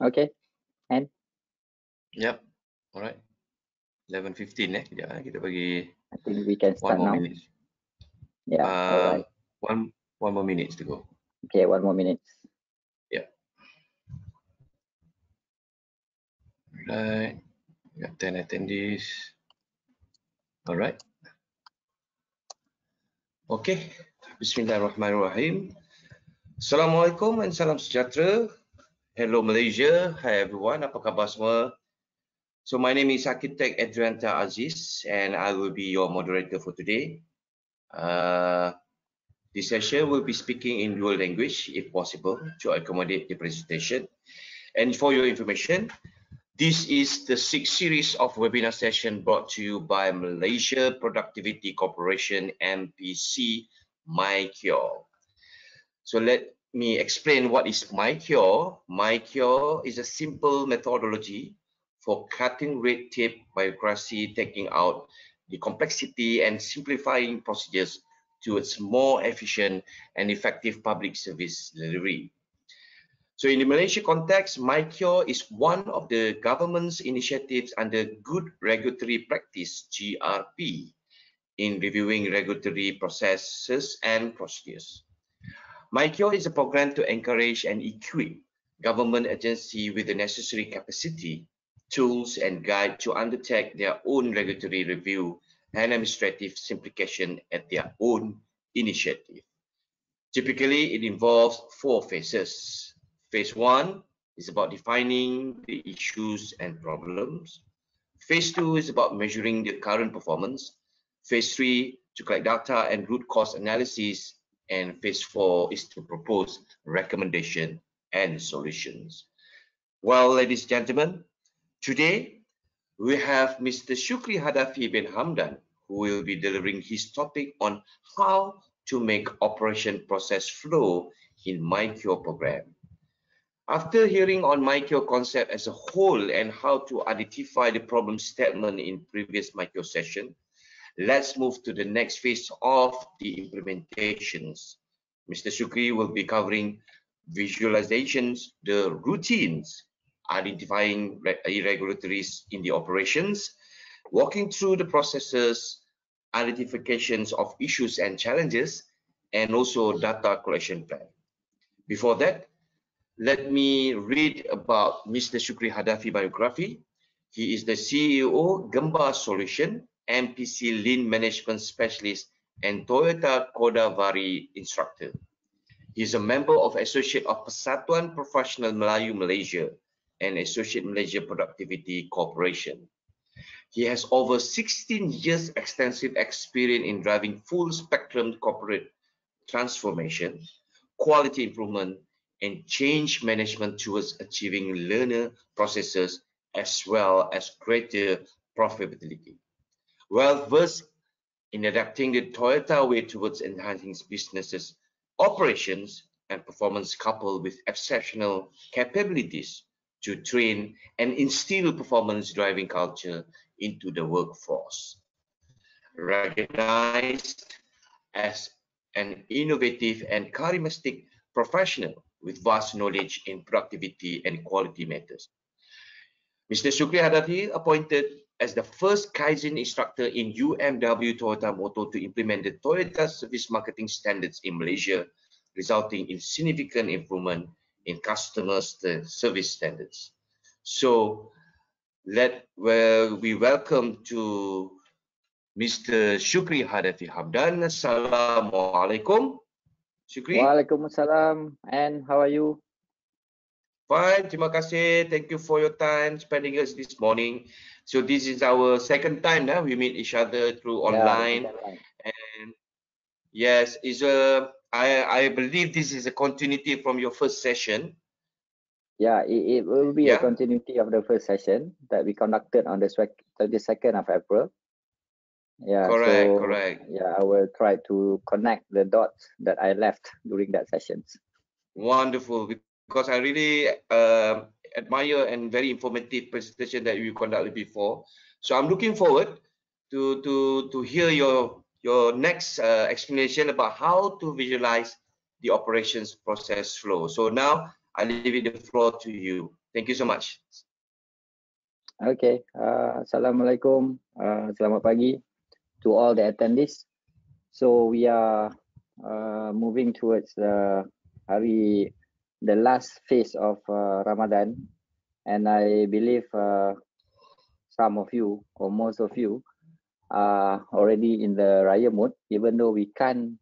Okay. And? Yep. All right. 11.15 eh. Kejap, eh. kita bagi I think we can start one more now. minute. Yeah. Uh. One, one more minutes to go. Okay, one more minute. Right. We got 10 attendees. All right. Okay. Bismillahirrahmanirrahim. Assalamualaikum and salam sejahtera. Hello Malaysia. Hi everyone. Apa khabar semua? So my name is Architect Adrianta Aziz and I will be your moderator for today. Uh, this session will be speaking in dual language if possible to accommodate the presentation. And for your information, this is the sixth series of webinar session brought to you by Malaysia Productivity Corporation, MPC, MyCure. So let me explain what is MyCure. MyCure is a simple methodology for cutting red tape bureaucracy, taking out the complexity and simplifying procedures towards more efficient and effective public service delivery. So in the Malaysia context, MyCure is one of the government's initiatives under Good Regulatory Practice, GRP, in reviewing regulatory processes and procedures. MyCure is a program to encourage and equip government agency with the necessary capacity, tools and guide to undertake their own regulatory review and administrative simplification at their own initiative. Typically, it involves four phases. Phase one is about defining the issues and problems. Phase two is about measuring the current performance. Phase three to collect data and root cause analysis. And phase four is to propose recommendation and solutions. Well, ladies and gentlemen, today we have Mr. Shukri Hadafi bin Hamdan, who will be delivering his topic on how to make operation process flow in MyCure program. After hearing on MyCure concept as a whole and how to identify the problem statement in previous MyCure session, let's move to the next phase of the implementations. Mr. Shukri will be covering visualizations, the routines, identifying irregularities in the operations, walking through the processes, identifications of issues and challenges, and also data collection plan. Before that, let me read about Mr. Shukri Hadafi biography. He is the CEO Gemba Solution, MPC Lean Management Specialist, and Toyota Kodavari Instructor. He is a member of Associate of Persatuan Professional Melayu Malaysia and Associate Malaysia Productivity Corporation. He has over 16 years extensive experience in driving full spectrum corporate transformation, quality improvement, and change management towards achieving learner processes as well as greater profitability. Well versed in adapting the Toyota way towards enhancing businesses, operations, and performance coupled with exceptional capabilities to train and instill performance driving culture into the workforce. Recognized as an innovative and charismatic professional with vast knowledge in productivity and quality matters. Mr. Shukri Hadafi appointed as the first Kaizen instructor in UMW Toyota Motor to implement the Toyota service marketing standards in Malaysia, resulting in significant improvement in customer service standards. So let well, we welcome to Mr. Shukri Hadafi Hamdan. Assalamualaikum. Shukri. Waalaikumsalam. And how are you? Fine, terima kasih. Thank you for your time spending us this morning. So this is our second time now we meet each other through online. And yes, is a I I believe this is a continuity from your first session. Yeah, it, it will be yeah. a continuity of the first session that we conducted on the 22nd of April. Yeah, correct, so, correct. Yeah, I will try to connect the dots that I left during that sessions. Wonderful, because I really uh, admire and very informative presentation that you conducted before. So I'm looking forward to to to hear your your next uh, explanation about how to visualize the operations process flow. So now I leave the floor to you. Thank you so much. Okay. Uh, Assalamualaikum. Uh, selamat pagi to all the attendees. So we are uh, moving towards the hari, the last phase of uh, Ramadan, and I believe uh, some of you or most of you are already in the raya mode, even though we can't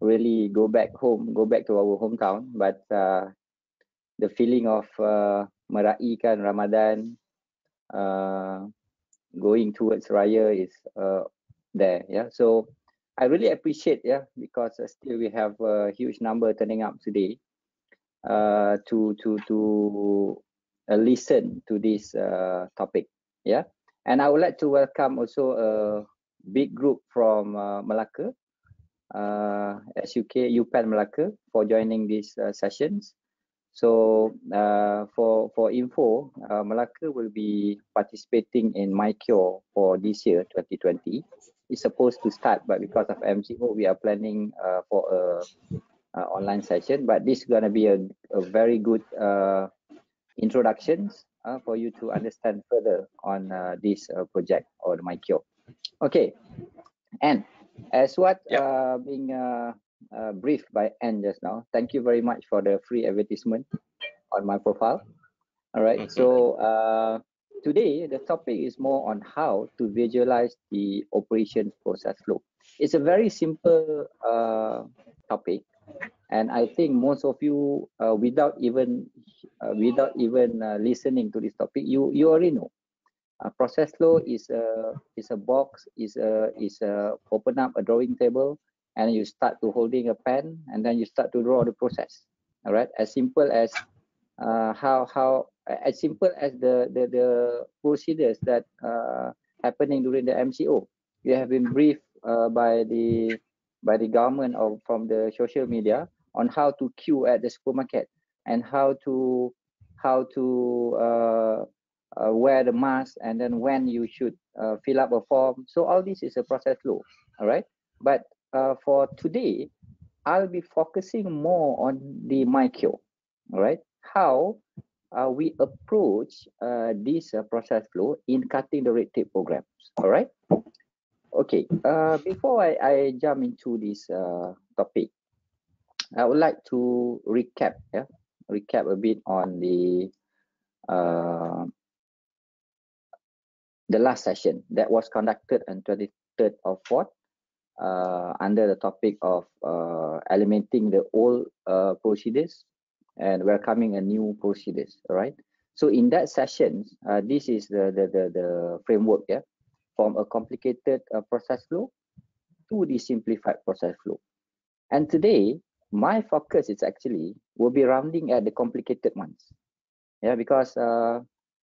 really go back home, go back to our hometown, but uh, the feeling of uh, meraihkan Ramadan uh, going towards Raya is uh, there. Yeah, so I really appreciate yeah because uh, still we have a huge number turning up today uh, to to to uh, listen to this uh, topic. Yeah, and I would like to welcome also a big group from uh, Malacca, uh, SUK UPEN Malacca for joining these uh, sessions. So uh, for for info, Malacca will be participating in MyCure for this year 2020. It's supposed to start, but because of MCO, we are planning for a, online session. But this is gonna be a, a very good uh, introductions uh, for you to understand further on uh, this project or the MyCure. Okay, and as what yeah. being uh, briefed by Anne just now. Thank you very much for the free advertisement on my profile. All right. Mm -hmm. So uh, today the topic is more on how to visualize the operation process flow. It's a very simple uh, topic, and I think most of you, uh, without even uh, without even uh, listening to this topic, you you already know. Uh, process flow is a is a box is a is a open up a drawing table and you start to holding a pen and then you start to draw the process. All right? As simple as uh, how how as simple as the the, the procedures that uh, happening during the MCO you have been briefed by the by the government or from the social media on how to queue at the supermarket and how to how to uh, uh, wear the mask and then when you should uh, fill up a form so all this is a process flow all right but uh, for today, I'll be focusing more on the MyCure, all right? How uh, we approach uh, this process flow in cutting the red tape programs, all right? Okay, uh, before I, I jump into this uh, topic, I would like to recap, yeah, recap a bit on the uh, the last session that was conducted on 23rd of 4th uh, under the topic of uh, eliminating the old uh, procedures and welcoming a new procedures right so in that session uh, this is the, the the the framework yeah from a complicated uh, process flow to the simplified process flow and today my focus is actually will be rounding at the complicated ones yeah because uh,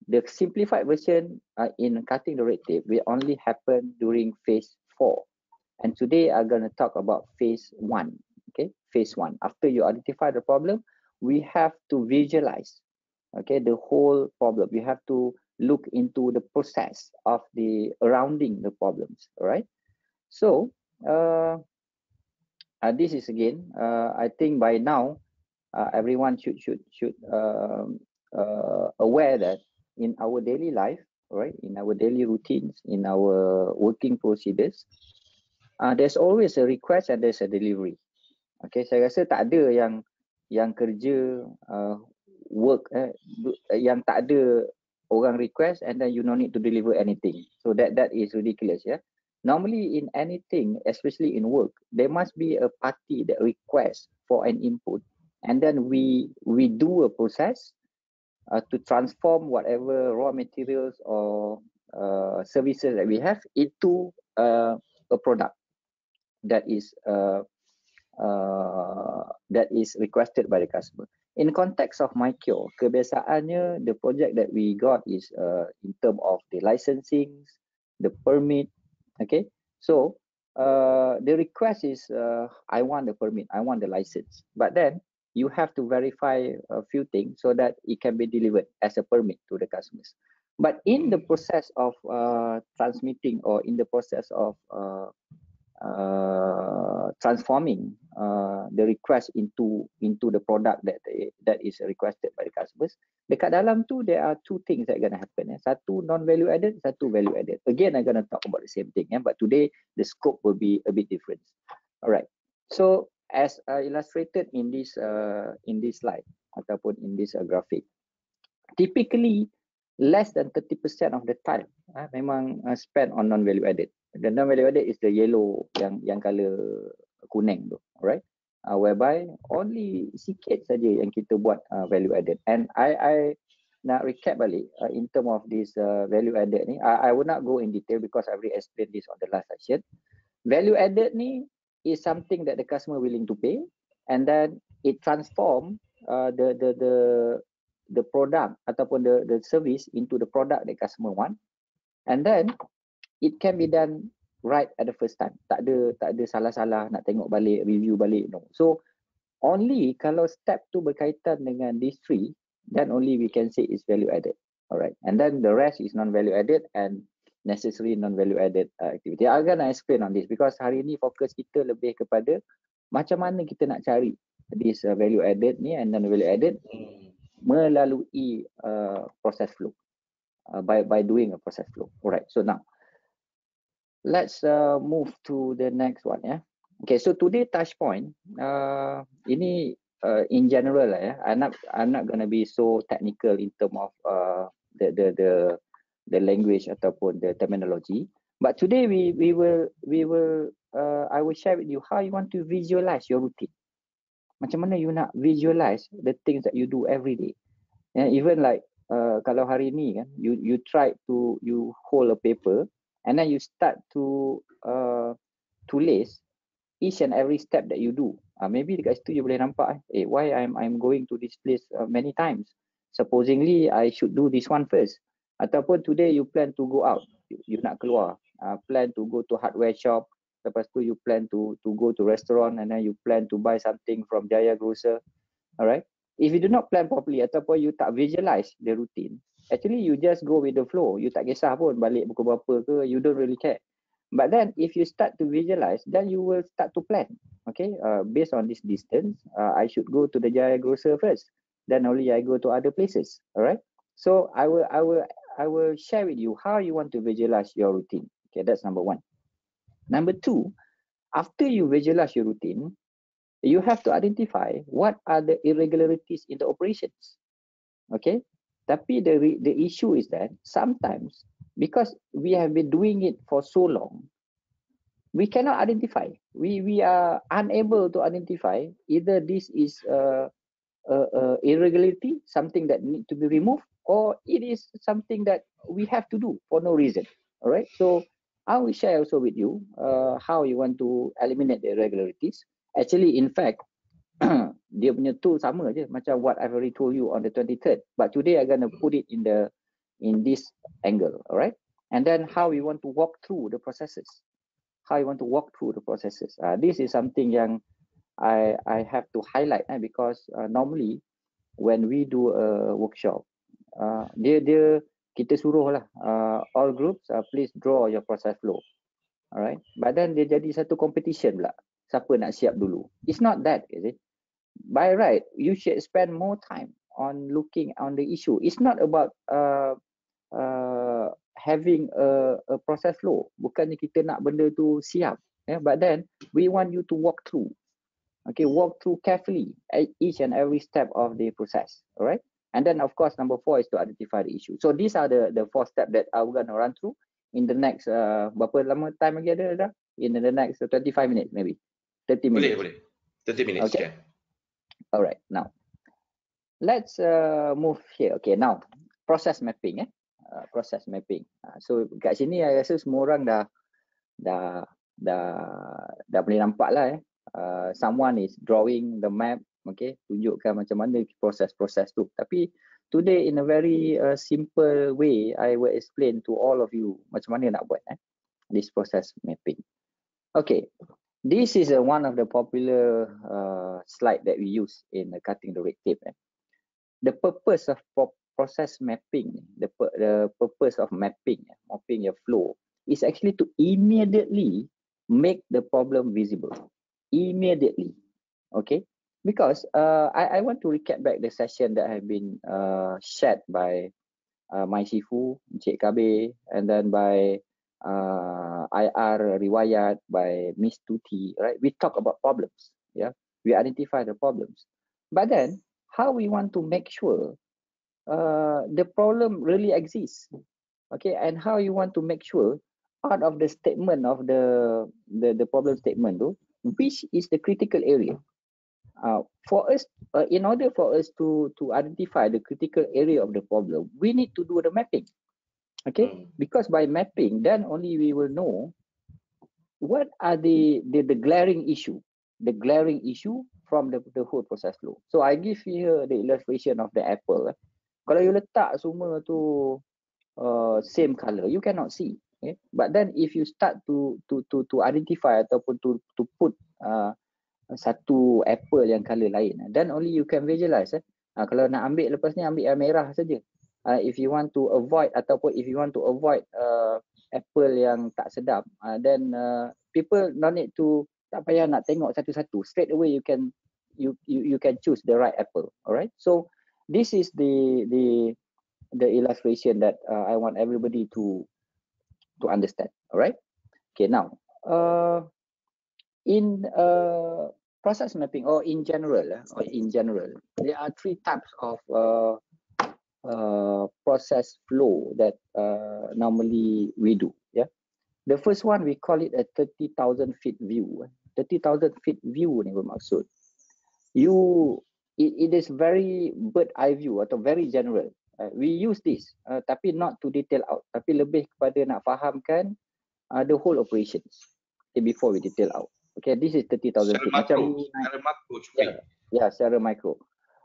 the simplified version in cutting the red tape will only happen during phase four and today I'm going to talk about phase one. Okay, phase one. After you identify the problem, we have to visualize, okay, the whole problem. You have to look into the process of the surrounding the problems. All right. So uh, uh, this is again. Uh, I think by now, uh, everyone should should should um, uh, aware that in our daily life, right, in our daily routines, in our working procedures, uh, there's always a request and there's a delivery. Okay, saya rasa tak ada yang yang kerja uh, work eh, yang tak ada orang request and then you no need to deliver anything. So that that is ridiculous, yeah. Normally in anything, especially in work, there must be a party that requests for an input, and then we we do a process uh, to transform whatever raw materials or uh, services that we have into uh, a product that is uh, uh, that is requested by the customer. In context of MyCure, kebiasaannya the project that we got is uh, in term of the licensing, the permit, okay? So uh, the request is, uh, I want the permit, I want the license. But then you have to verify a few things so that it can be delivered as a permit to the customers. But in the process of uh, transmitting or in the process of uh, transforming uh, the request into into the product that that is requested by the customers. Dekat dalam tu there are two things that gonna happen. Eh. Satu non value added, satu value added. Again, I'm gonna talk about the same thing. Eh. But today the scope will be a bit different. Alright. So as uh, illustrated in this uh, in this slide ataupun in this uh, graphic, typically less than 30% of the time uh, memang uh, spent on non value added. The non value added is the yellow yang yang color kuning tu, alright? Uh, whereby only sikit saja yang kita buat uh, value added. And I I nak recap balik uh, in term of this uh, value added ni. I, I will not go in detail because I already explained this on the last session. Value added ni is something that the customer willing to pay and then it transform uh, the the the the product ataupun the the service into the product that customer want and then it can be done right at the first time. Tak ada tak ada salah-salah nak tengok balik, review balik no. So only kalau step tu berkaitan dengan these three, then only we can say it's value added. Alright. And then the rest is non value added and necessary non value added uh, activity. I'm gonna explain on this because hari ni fokus kita lebih kepada macam mana kita nak cari this uh, value added ni and non value added melalui uh, process flow uh, by by doing a process flow. Alright. So now let's uh, move to the next one yeah. Okay so today touch point uh, ini uh, in general lah, yeah. I'm not i'm not to be so technical in term of uh, the the the the language ataupun the terminology. But today we we will we will uh, i will share with you how you want to visualize your routine. Macam mana you nak visualize the things that you do every day. Yeah, even like uh, kalau hari ni kan you you try to you hold a paper and then you start to uh, tulis each and every step that you do. Uh, maybe dekat situ you boleh nampak eh why I'm I'm going to this place uh, many times. Supposingly I should do this one first. Ataupun today you plan to go out, you, you nak keluar, uh, plan to go to hardware shop. Lepas tu you plan to to go to restaurant and then you plan to buy something from Jaya Grocer. Alright. If you do not plan properly ataupun you tak visualize the routine, actually you just go with the flow. You tak kisah pun balik pukul berapa ke you don't really care. But then if you start to visualize then you will start to plan. Okay? Uh, based on this distance uh, i should go to the jaya grocer first. Then only i go to other places. All right so i will i will i will share with you how you want to visualize your routine. Okay? That's number one. Number two after you visualize your routine you have to identify what are the irregularities in the operations. Okay Tapi the the issue is that sometimes because we have been doing it for so long, we cannot identify. We we are unable to identify either this is a, irregularity, something that need to be removed, or it is something that we have to do for no reason. All right. So I will share also with you uh, how you want to eliminate the irregularities. Actually, in fact, dia punya tool sama je macam what I've already told you on the 23rd but today I'm gonna put it in the in this angle alright? And then how we want to walk through the processes. How you want to walk through the processes. Uh, this is something yang I I have to highlight eh, because uh, normally when we do a workshop uh, dia dia kita suruh lah uh, all groups uh, please draw your process flow alright? But then dia jadi satu competition pula. Siapa nak siap dulu? It's not that is it by right you should spend more time on looking on the issue. It's not about uh, uh, having a, a process flow bukannya kita nak benda tu siap yeah? but then we want you to walk through. Okay walk through carefully at each and every step of the process all right and then of course number four is to identify the issue. So these are the the four steps that i'm going to run through in the next uh, berapa lama time lagi ada dah? In the next 25 minutes maybe. 30 minutes. Boleh boleh. 30 minutes okay. okay. All right, now let's uh, move here. Okay, now process mapping eh. Uh, process mapping. Uh, so kat sini saya rasa semua orang dah dah dah dah boleh nampak lah eh. Uh, someone is drawing the map, okay, tunjukkan macam mana proses-proses tu. Tapi today in a very uh, simple way, I will explain to all of you macam mana nak buat eh, this process mapping. Okay, this is uh, one of the popular uh, slide that we use in uh, cutting the red tape. Eh. The purpose of process mapping, the, the purpose of mapping, eh, mapping your flow, is actually to immediately make the problem visible immediately. Okay, because uh, I, I want to recap back the session that have been uh, shared by uh, my Sifu, Encik Kabe, and then by uh, IR Riwayat, by Miss Tuti, right? We talk about problems, yeah? We identify the problems. But then, how we want to make sure uh, the problem really exists, okay? And how you want to make sure part of the statement of the, the, the problem statement, though, which is the critical area, uh, for us, uh, in order for us to to identify the critical area of the problem, we need to do the mapping. Okay, mm. because by mapping, then only we will know what are the, the the glaring issue, the glaring issue from the the whole process flow. So I give you the illustration of the apple. Kalau you letak semua tu uh, same color, you cannot see. Okay? But then if you start to to to to identify ataupun to to put uh, satu apple yang color lain then only you can visualize eh. Uh, kalau nak ambil lepas ni ambil yang merah saja. Uh, if you want to avoid ataupun if you want to avoid uh, apple yang tak sedap uh, then uh, people no need to tak payah nak tengok satu-satu. Straight away you can you you you can choose the right apple. Alright? So this is the the the illustration that uh, I want everybody to to understand. Alright? Okay now uh, in uh, process mapping or in general uh, or in general there are three types of uh, uh, process flow that uh, normally we do yeah the first one we call it a 30000 feet view 30000 feet view ni bermaksud you it, it is very bird eye view atau very general uh, we use this uh, tapi not to detail out tapi lebih kepada nak fahamkan uh, the whole operations okay, before we detail out Okay, this is 30,000 feet. Macam secara makro. Ya, yeah, secara makro.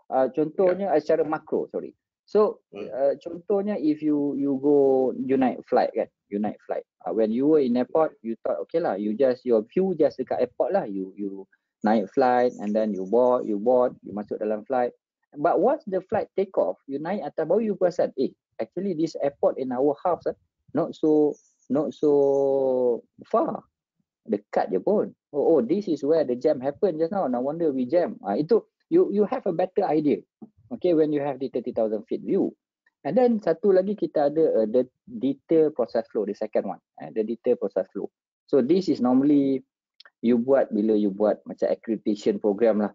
Uh, contohnya yeah. uh, secara makro, sorry. So, hmm. uh, contohnya if you you go naik flight kan, naik flight. Uh, when you were in airport, you thought okay lah, you just your view just dekat airport lah. You you naik flight and then you board, you board, you masuk dalam flight. But once the flight take off, you naik atas baru you perasan, eh, actually this airport in our house, uh, not so not so far dekat je pun. Oh, oh, this is where the jam happen just now. No wonder we jam. Uh, itu you you have a better idea. Okay, when you have the 30,000 feet view. And then satu lagi kita ada uh, the detail process flow, the second one. Uh, the detail process flow. So this is normally you buat bila you buat macam accreditation program lah.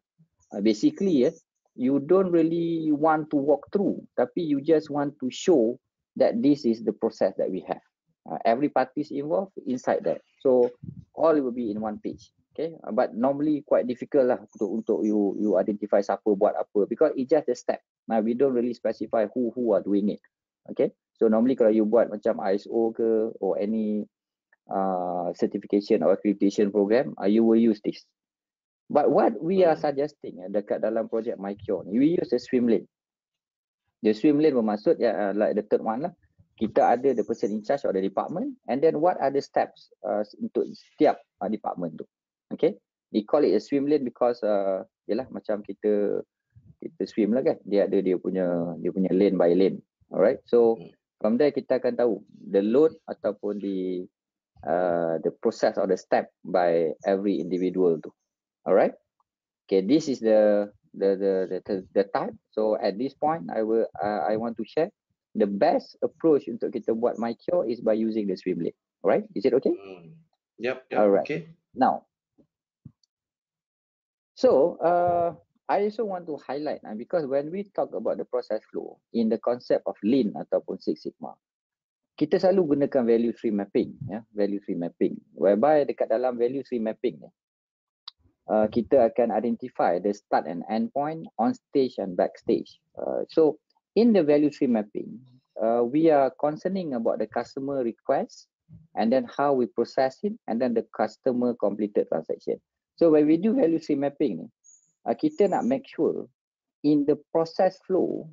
Uh, basically, yeah, you don't really want to walk through, tapi you just want to show that this is the process that we have. Uh, every party is involved inside that. So all will be in one page. Okay, uh, but normally quite difficult lah untuk untuk you you identify siapa buat apa because it's just a step. Now we don't really specify who who are doing it. Okay, so normally kalau you buat macam ISO ke or any uh, certification or accreditation program, uh, you will use this. But what we are hmm. suggesting uh, dekat dalam project MyCure we use the swim lane. The swim lane bermaksud ya uh, like the third one lah kita ada the person in charge of the department and then what are the steps uh, untuk setiap uh, department tu okay we call it a swim lane because uh, yalah macam kita kita swim lah kan dia ada dia punya dia punya lane by lane alright so hmm. from there kita akan tahu the load ataupun the uh, the process or the step by every individual tu alright okay this is the the the the, the type so at this point i will uh, i want to share the best approach untuk kita buat my cure is by using the swim lane. Alright, is it okay? Mm. Yep, yep. Alright. Okay. Now, so uh, I also want to highlight uh, because when we talk about the process flow in the concept of lean ataupun six sigma, kita selalu gunakan value stream mapping, ya, value stream mapping. Whereby dekat dalam value stream mapping ni, uh, kita akan identify the start and end point, on stage and backstage. Uh, so in the value stream mapping, uh, we are concerning about the customer request and then how we process it and then the customer completed transaction. So when we do value tree mapping, uh, kita nak make sure in the process flow,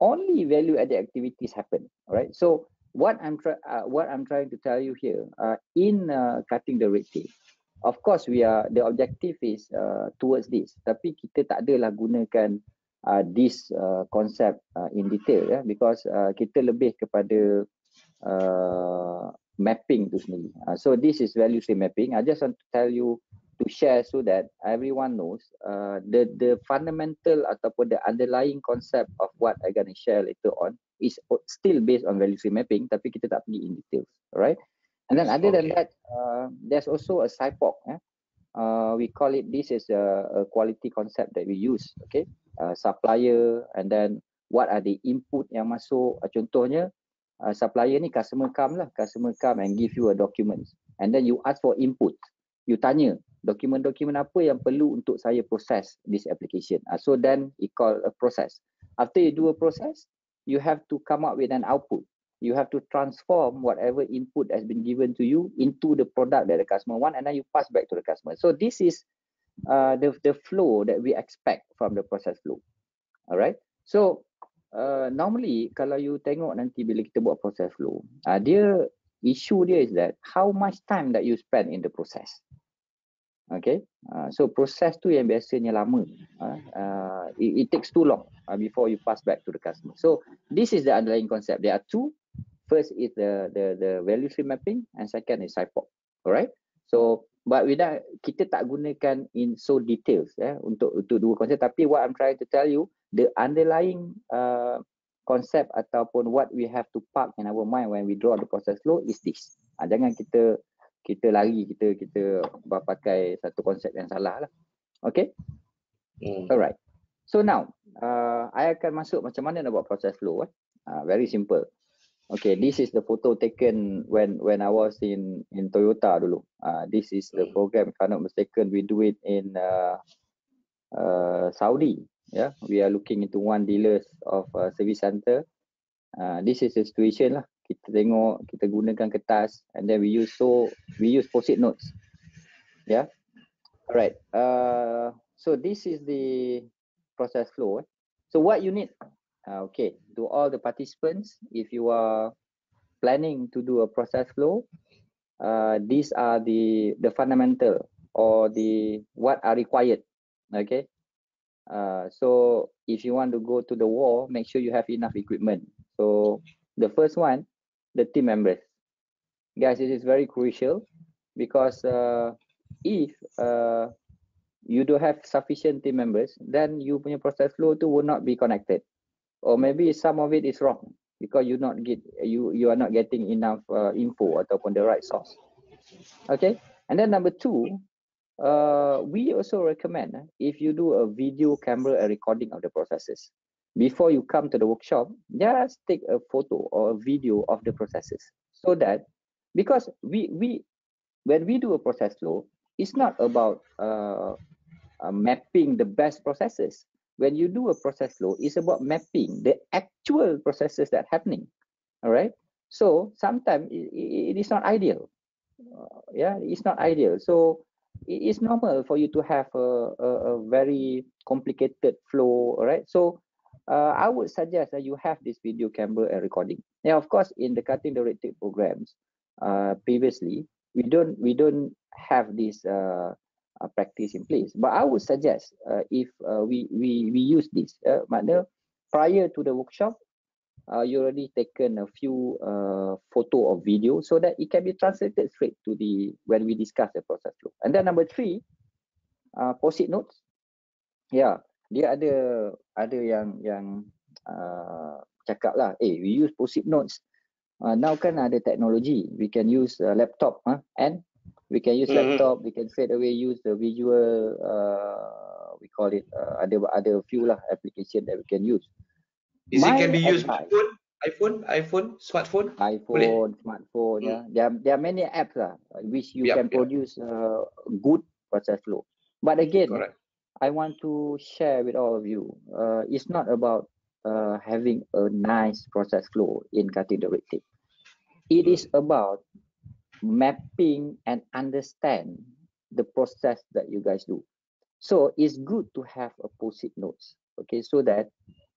only value added activities happen, right? So what I'm trying uh, what I'm trying to tell you here, uh, in uh, cutting the red tape, of course we are the objective is uh, towards this. Tapi kita tak adalah gunakan uh, this uh, concept uh, in detail ya yeah, because uh, kita lebih kepada uh, mapping tu sendiri. Uh, so this is value stream mapping. I just want to tell you to share so that everyone knows uh, the the fundamental ataupun the underlying concept of what I gonna share later on is still based on value stream mapping tapi kita tak pergi in details, alright? And then other okay. than that, uh, there's also a SIPOC. Eh? Uh, we call it this is a, a quality concept that we use. Okay, uh, supplier and then what are the input yang masuk. Uh, contohnya uh, supplier ni customer come lah, customer come and give you a document and then you ask for input. You tanya dokumen-dokumen apa yang perlu untuk saya process this application. Uh, so then it call a process. After you do a process, you have to come up with an output. You have to transform whatever input has been given to you into the product that the customer want and then you pass back to the customer. So this is uh, the the flow that we expect from the process flow. Alright? So uh, normally kalau you tengok nanti bila kita buat process flow uh, dia issue dia is that how much time that you spend in the process okay uh, so process tu yang biasanya lama uh, uh, it, takes too long uh, before you pass back to the customer so this is the underlying concept there are two first is the the the value stream mapping and second is SIPOC. Alright. So but without kita tak gunakan in so details eh untuk untuk dua konsep tapi what I'm trying to tell you the underlying uh, concept ataupun what we have to park in our mind when we draw the process flow is this. Ha, jangan kita kita lari kita kita pakai satu konsep yang salah lah. Okay? Hmm. Alright. So now, uh, I akan masuk macam mana nak buat process flow. Eh? Uh, very simple. Okay, this is the photo taken when when I was in in Toyota dulu. Uh, this is the hmm. program. If I'm not mistaken, we do it in uh, uh, Saudi. Yeah, we are looking into one dealers of uh, service center. Uh, this is the situation lah. Kita tengok, kita gunakan kertas, and then we use so we use post-it notes. Yeah, alright. Uh, so this is the process flow. Eh? So what you need Uh, okay, to all the participants, if you are planning to do a process flow, uh, these are the the fundamental or the what are required. Okay, uh, so if you want to go to the war, make sure you have enough equipment. So the first one, the team members, guys, this is very crucial because uh, if uh, you don't have sufficient team members, then you punya process flow to will not be connected. Or maybe some of it is wrong because you not get you you are not getting enough uh, info ataupun the right source. Okay? And then number two uh, we also recommend uh, if you do a video camera recording of the processes before you come to the workshop just take a photo or a video of the processes so that because we we when we do a process flow it's not about uh, uh, mapping the best processes when you do a process flow, it's about mapping the actual processes that are happening. All right. So sometimes it, it is not ideal. Uh, yeah, it's not ideal. So it is normal for you to have a, a, a very complicated flow. All right. So uh, I would suggest that you have this video camera and recording. Now, of course, in the cutting the red tape programs, uh, previously we don't we don't have this uh, uh, practice in place. But I would suggest uh, if uh, we we we use this, uh, prior to the workshop, you already taken a few photo or video so that it can be translated straight to the when we discuss the process flow. And then number three, uh, post-it notes. Yeah, dia ada ada yang yang uh, cakap lah, eh we use post-it notes. Uh, now kan ada teknologi, we can use uh, laptop huh, and we can use mm-hmm. laptop we can straight away use the visual uh, we call it uh, ada ada few lah application that we can use is My it can be used by phone iphone iphone smartphone iphone Boleh? smartphone mm. yeah there are, there are many apps lah which you yep, can yep. produce uh, good process flow but again Correct. I want to share with all of you uh, it's not about uh, having a nice process flow in cutting the red tape it mm. about mapping and understand the process that you guys do. So it's good to have a post-it notes, okay, so that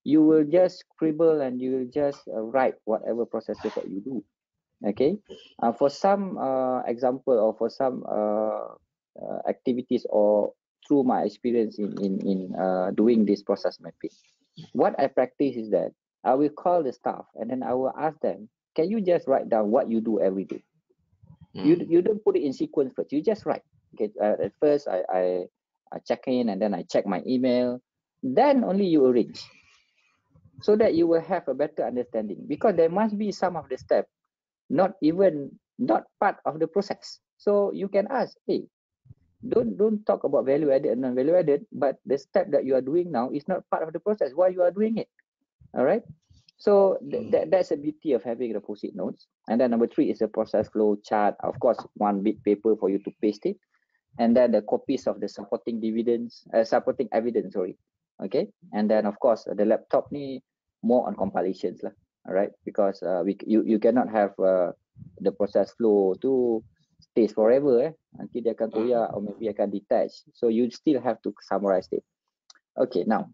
you will just scribble and you will just uh, write whatever processes that you do, okay. Uh, for some uh, example or for some uh, uh, activities or through my experience in in in uh, doing this process mapping, what I practice is that I will call the staff and then I will ask them, can you just write down what you do every day? Mm. You you don't put it in sequence first. You just write. Okay. Uh, at first, I, I I check in and then I check my email. Then only you arrange, so that you will have a better understanding. Because there must be some of the step, not even not part of the process. So you can ask, hey, don't don't talk about value added and non-value added, but the step that you are doing now is not part of the process. Why you are doing it? All right. So th hmm. that, that's the beauty of having the post-it notes. And then number three is the process flow chart. Of course, one bit paper for you to paste it. And then the copies of the supporting dividends, uh, supporting evidence, sorry. Okay. And then of course the laptop ni more on compilations lah. All right. Because uh, we you you cannot have uh, the process flow to stays forever eh. Nanti dia akan koyak or maybe akan detach. So you still have to summarize it. Okay, now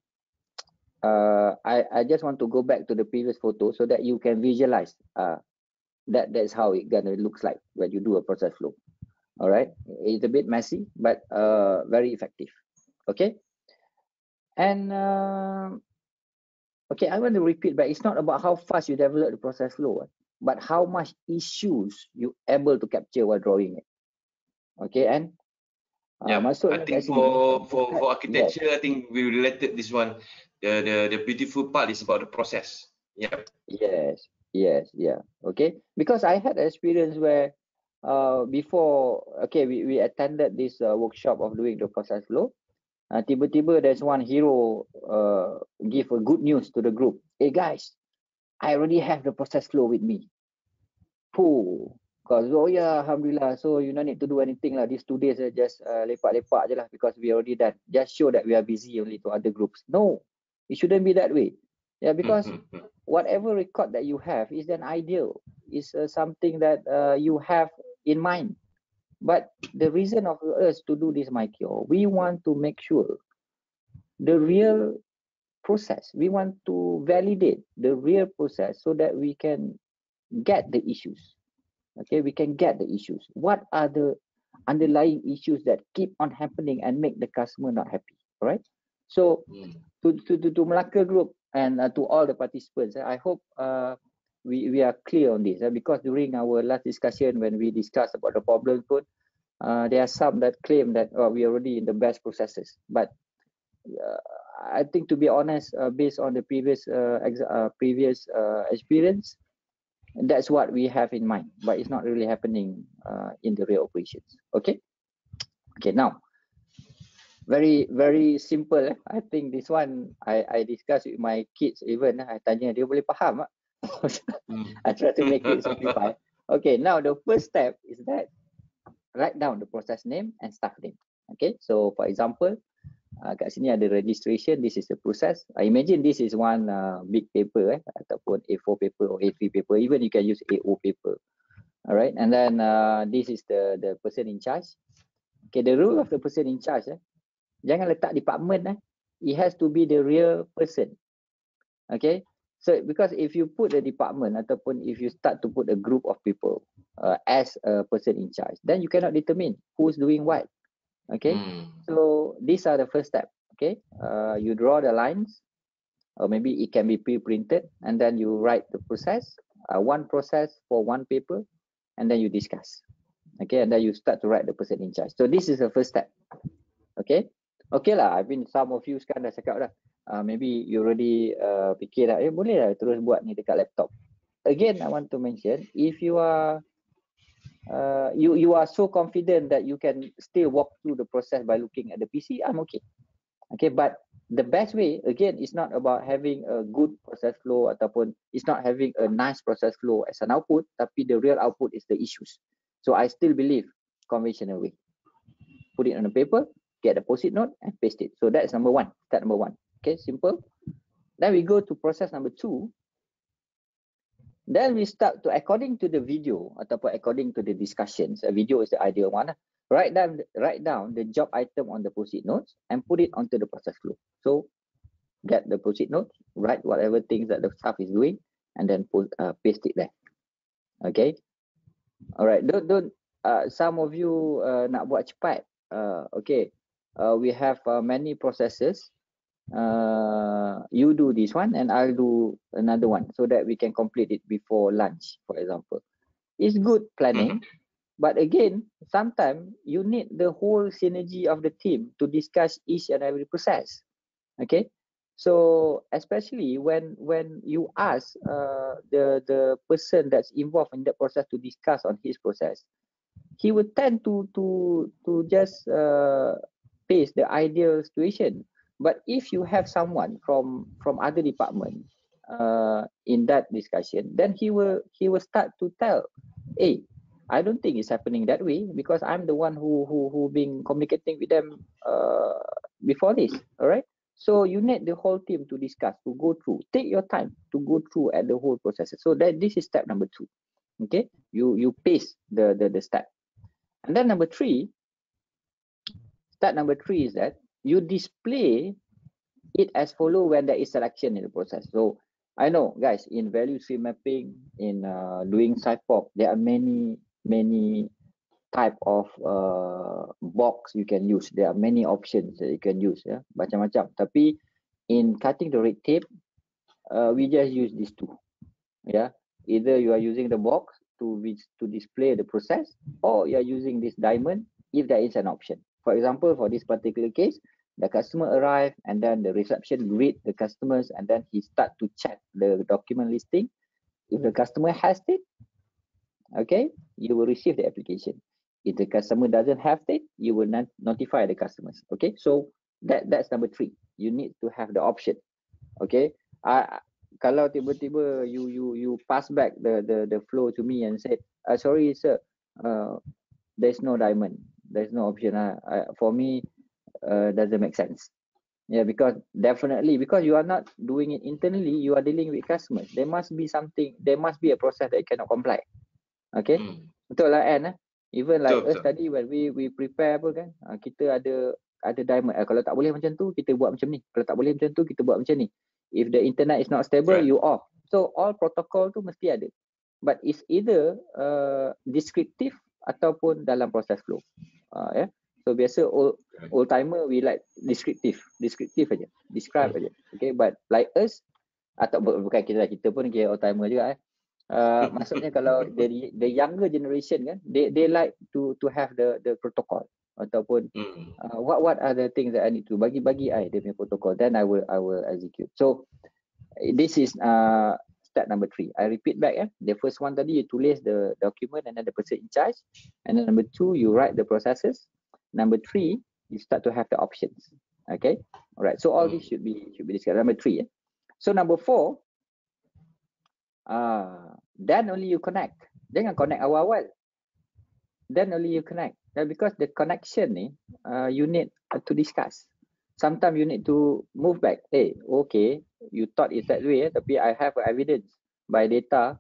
uh, I I just want to go back to the previous photo so that you can visualize uh, that that's how it gonna looks like when you do a process flow. All right, it's a bit messy but uh, very effective. Okay, and uh, okay, I want to repeat, but it's not about how fast you develop the process flow, eh, but how much issues you able to capture while drawing it. Okay, and uh, yeah, masuk I think for for for architecture, yes. I think we related this one. The the the beautiful part is about the process. Yeah. Yes yes yeah. Okay? Because i had experience where uh before okay we, we attended this uh, workshop of doing the process flow. Uh, tiba-tiba there's one hero uh give a good news to the group. Hey guys i already have the process flow with me Because oh yeah, alhamdulillah. So you don't need to do anything lah. These two days uh, just uh, lepak-lepak je lah because we already done. Just show that we are busy only to other groups. No, it shouldn't be that way yeah because mm-hmm. whatever record that you have is an ideal is uh, something that uh, you have in mind but the reason of us to do this MyCure we want to make sure the real process we want to validate the real process so that we can get the issues. Okay we can get the issues. What are the underlying issues that keep on happening and make the customer not happy? All right so to, to, to, to Malacca group and uh, to all the participants, I hope uh, we, we are clear on this uh, because during our last discussion when we discussed about the problem code, uh, there are some that claim that oh, we are already in the best processes. But uh, I think to be honest, uh, based on the previous previous experience, that's what we have in mind. But it's not really happening uh, in the real operations. Okay. Okay. Now, very very simple eh. I think this one I I discuss with my kids even I tanya dia boleh faham. I try to make it simplify okay now the first step is that write down the process name and staff name okay so for example uh, kat sini ada registration this is the process. I imagine this is one uh, big paper eh ataupun A4 paper or A3 paper even you can use A0 paper. Alright and then uh, this is the the person in charge. Okay the rule of the person in charge eh jangan letak department eh. It has to be the real person. Okay so because if you put a department ataupun if you start to put a group of people uh, as a person in charge then you cannot determine who's doing what okay? Mm. so these are the first step okay? Uh, you draw the lines or maybe it can be pre-printed and then you write the process uh, one process for one paper and then you discuss okay? And then you start to write the person in charge. So this is the first step okay? Okay lah I mean some of you sekarang dah cakap dah uh, maybe you already uh, fikir dah eh boleh lah terus buat ni dekat laptop. Again I want to mention if you are uh, you you are so confident that you can still walk through the process by looking at the PC I'm okay okay but the best way again is not about having a good process flow ataupun it's not having a nice process flow as an output tapi the real output is the issues so I still believe conventional way put it on a paper get a post-it note and paste it. So that's number one, step number one. Okay, simple. Then we go to process number two. Then we start to, according to the video ataupun according to the discussions, a video is the ideal one. Write down, write down the job item on the post-it notes and put it onto the process flow. So get the post-it notes, write whatever things that the staff is doing, and then put, uh, paste it there. Okay. All right. Don't don't. Uh, some of you uh, nak buat cepat. Uh, okay uh, we have uh, many processes uh, you do this one and I'll do another one so that we can complete it before lunch, for example. It's good planning, mm -hmm. but again, sometimes you need the whole synergy of the team to discuss each and every process. Okay, so especially when when you ask uh, the the person that's involved in that process to discuss on his process, he would tend to to to just uh, face the ideal situation but if you have someone from from other department uh, in that discussion then he will he will start to tell hey i don't think it's happening that way because i'm the one who who who been communicating with them uh, before this all right so you need the whole team to discuss to go through. Take your time to go through at the whole process so that this is step number two okay? You you pace the the, the step. And then number three step number three is that you display it as follow when there is selection in the process. So I know guys in value stream mapping, in uh, doing SIPOC, there are many, many type of uh, box you can use. There are many options that you can use. Yeah, macam-macam. Tapi in cutting the red tape, uh, we just use these two. Yeah, either you are using the box to which to display the process, or you are using this diamond if there is an option. For example, for this particular case, the customer arrive and then the reception greet the customers and then he start to check the document listing. If the customer has it, okay, you will receive the application. If the customer doesn't have it, you will not notify the customers. Okay, so that that's number three. You need to have the option. Okay, uh, kalau tiba-tiba you you you pass back the the the flow to me and said, uh, sorry sir, uh, there's no diamond there's no option uh, uh, for me uh, doesn't make sense yeah because definitely because you are not doing it internally you are dealing with customers there must be something there must be a process that cannot comply okay hmm. betul lah kan eh? even like betul, us betul. tadi when we we prepare apa kan uh, kita ada ada diamond uh, kalau tak boleh macam tu kita buat macam ni kalau tak boleh macam tu kita buat macam ni if the internet is not stable right. you off so all protocol tu mesti ada but it's either uh, descriptive ataupun dalam proses flow uh, yeah. So biasa old old timer we like descriptive descriptive aja describe aja okay but like us atau bukan kita kita pun kira old timer juga eh uh, maksudnya kalau the the younger generation kan they they like to to have the the protocol ataupun uh, what what are the things that I need to bagi bagi I dia punya protocol then I will I will execute so this is uh step number three. I repeat back. Eh? The first one tadi you tulis the document and then the person in charge. And then number two, you write the processes. Number three, you start to have the options. Okay. All right. So all this should be should be discussed. Number three. Eh? So number four, uh, then only you connect. Jangan connect awal-awal. Then only you connect. Because the connection ni, uh, you need to discuss. Sometimes you need to move back. Hey, okay, you thought it's that way, eh? tapi I have evidence by data.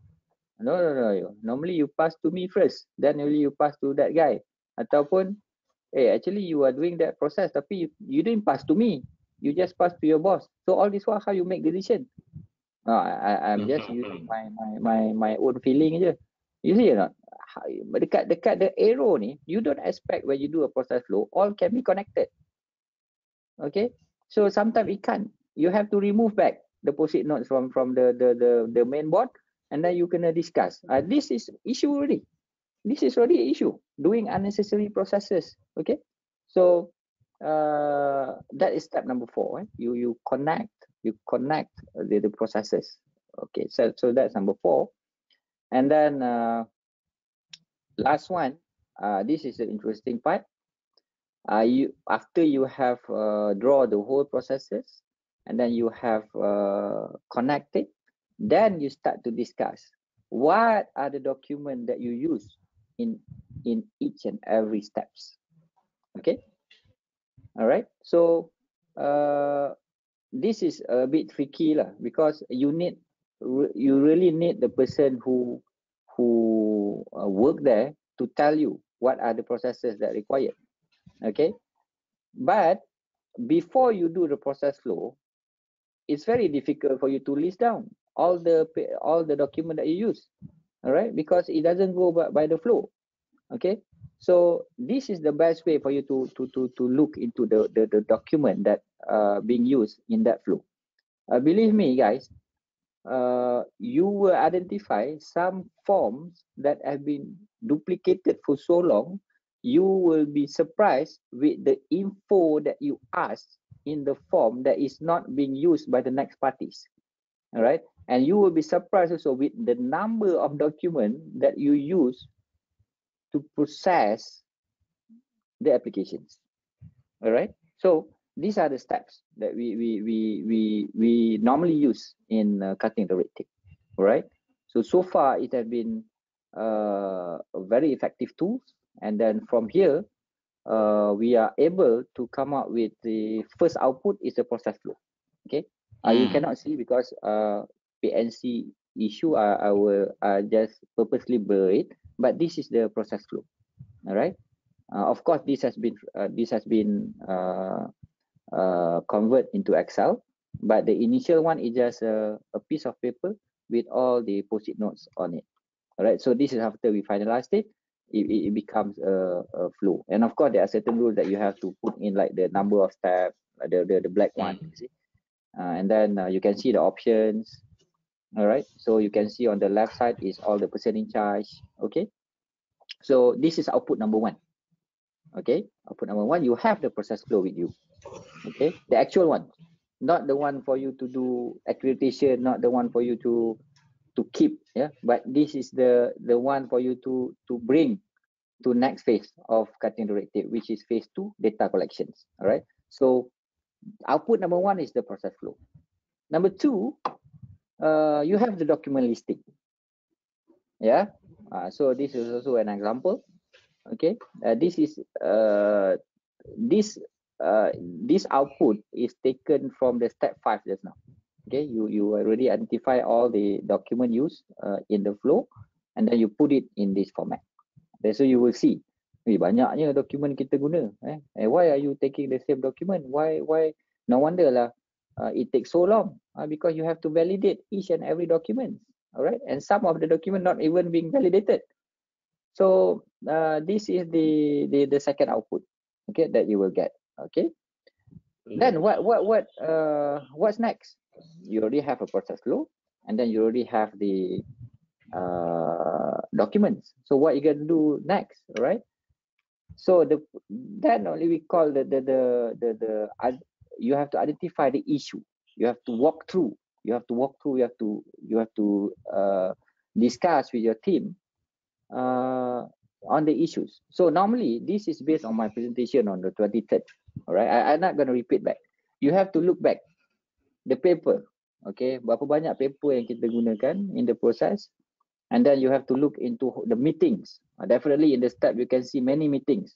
No, no, no. Normally you pass to me first, then only you pass to that guy. Ataupun, hey, actually you are doing that process, tapi you, you didn't pass to me. You just pass to your boss. So all this while, how you make decision? No, I, I'm mm-hmm, just mm-hmm. using my my my my own feeling je. You see or not? Dekat dekat the arrow ni, you don't expect when you do a process flow, all can be connected. Okay, so sometimes it can't you have to remove back the post-it notes from from the the the, the main board and then you can discuss uh, this is issue already this is already an issue doing unnecessary processes okay? So uh, that is step number four eh? you you connect you connect the, the processes okay? So so that's number four. And then uh, last one uh, this is the interesting part. Uh, you after you have uh, draw the whole processes and then you have uh, connected, then you start to discuss what are the documents that you use in in each and every steps. Okay. All right. So uh, this is a bit tricky lah because you need you really need the person who who uh, work there to tell you what are the processes that required. Okay. But before you do the process flow, it's very difficult for you to list down all the all the document that you use all right because it doesn't go by, the flow okay so this is the best way for you to to to to look into the the, the document that uh, being used in that flow. Uh, believe me, guys, uh, you will identify some forms that have been duplicated for so long. You will be surprised with the info that you ask in the form that is not being used by the next parties. All right. And you will be surprised also with the number of document that you use to process the applications. All right. So these are the steps that we we we we we normally use in uh, cutting the red tape. All right. So so far it has been uh, a very effective tools, and then from here uh, we are able to come up with the first output is the process flow. Okay. Uh, you Mm. cannot see because uh, PNC issue I will uh, just purposely blur it, but this is the process flow. All right. Uh, of course, this has been uh, this has been uh, uh, convert into Excel, but the initial one is just a, a piece of paper with all the post-it notes on it. All right. So this is after we finalized it, it, it it becomes a, a flow. And of course, there are certain rules that you have to put in, like the number of steps, like the the, the black one. You see, and then uh, you can see the options. All right. So you can see on the left side is all the person in charge. Okay. So this is output number one. Okay. Output number one, you have the process flow with you. Okay. The actual one, not the one for you to do accreditation, not the one for you to to keep. Yeah. But this is the the one for you to to bring to next phase of cutting tape, which is phase two, data collections. All right. So output number one is the process flow. Number two, uh, you have the document listing. Yeah. Uh, so this is also an example. Okay. Uh, this is uh, this uh, this output is taken from the step five just now. Okay. You you already identify all the document used uh, in the flow, and then you put it in this format. Okay, so you will see. Eh, banyaknya dokumen kita guna. Eh? eh, why are you taking the same document? Why why? No wonder lah. Uh, it takes so long uh, because you have to validate each and every document. All right, and some of the document not even being validated. So uh, this is the, the the second output. Okay, that you will get. Okay. Then what what what uh what's next? You already have a process flow, and then you already have the uh documents. So what you gonna do next, right? So the then only we call the the the the, the you have to identify the issue. You have to walk through. You have to walk through. You have to you have to uh, discuss with your team uh, on the issues. So normally this is based on my presentation on the 23rd. All right, I, I'm not going to repeat back. You have to look back the paper. Okay, berapa banyak paper yang kita gunakan in the process, and then you have to look into the meetings. Uh, definitely in the step you can see many meetings,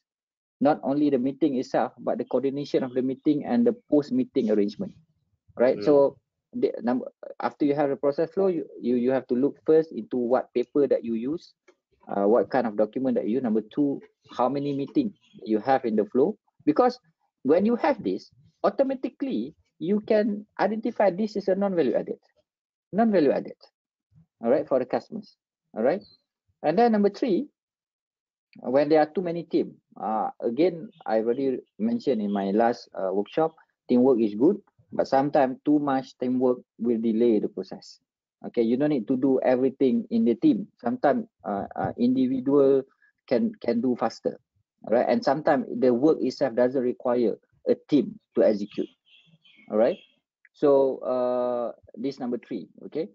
not only the meeting itself, but the coordination of the meeting and the post-meeting arrangement. Right. So the number after you have the process flow, you, you you have to look first into what paper that you use, uh, what kind of document that you. Number two, how many meeting you have in the flow. Because when you have this, automatically you can identify this is a non-value added, non-value added. All right, for the customers. All right, and then number three, when there are too many team, uh, again I already mentioned in my last uh, workshop, teamwork is good, but sometimes too much teamwork will delay the process. Okay, you don't need to do everything in the team. Sometimes uh, uh, individual can can do faster, right? And sometimes the work itself doesn't require a team to execute. All right. So uh, this number three. Okay.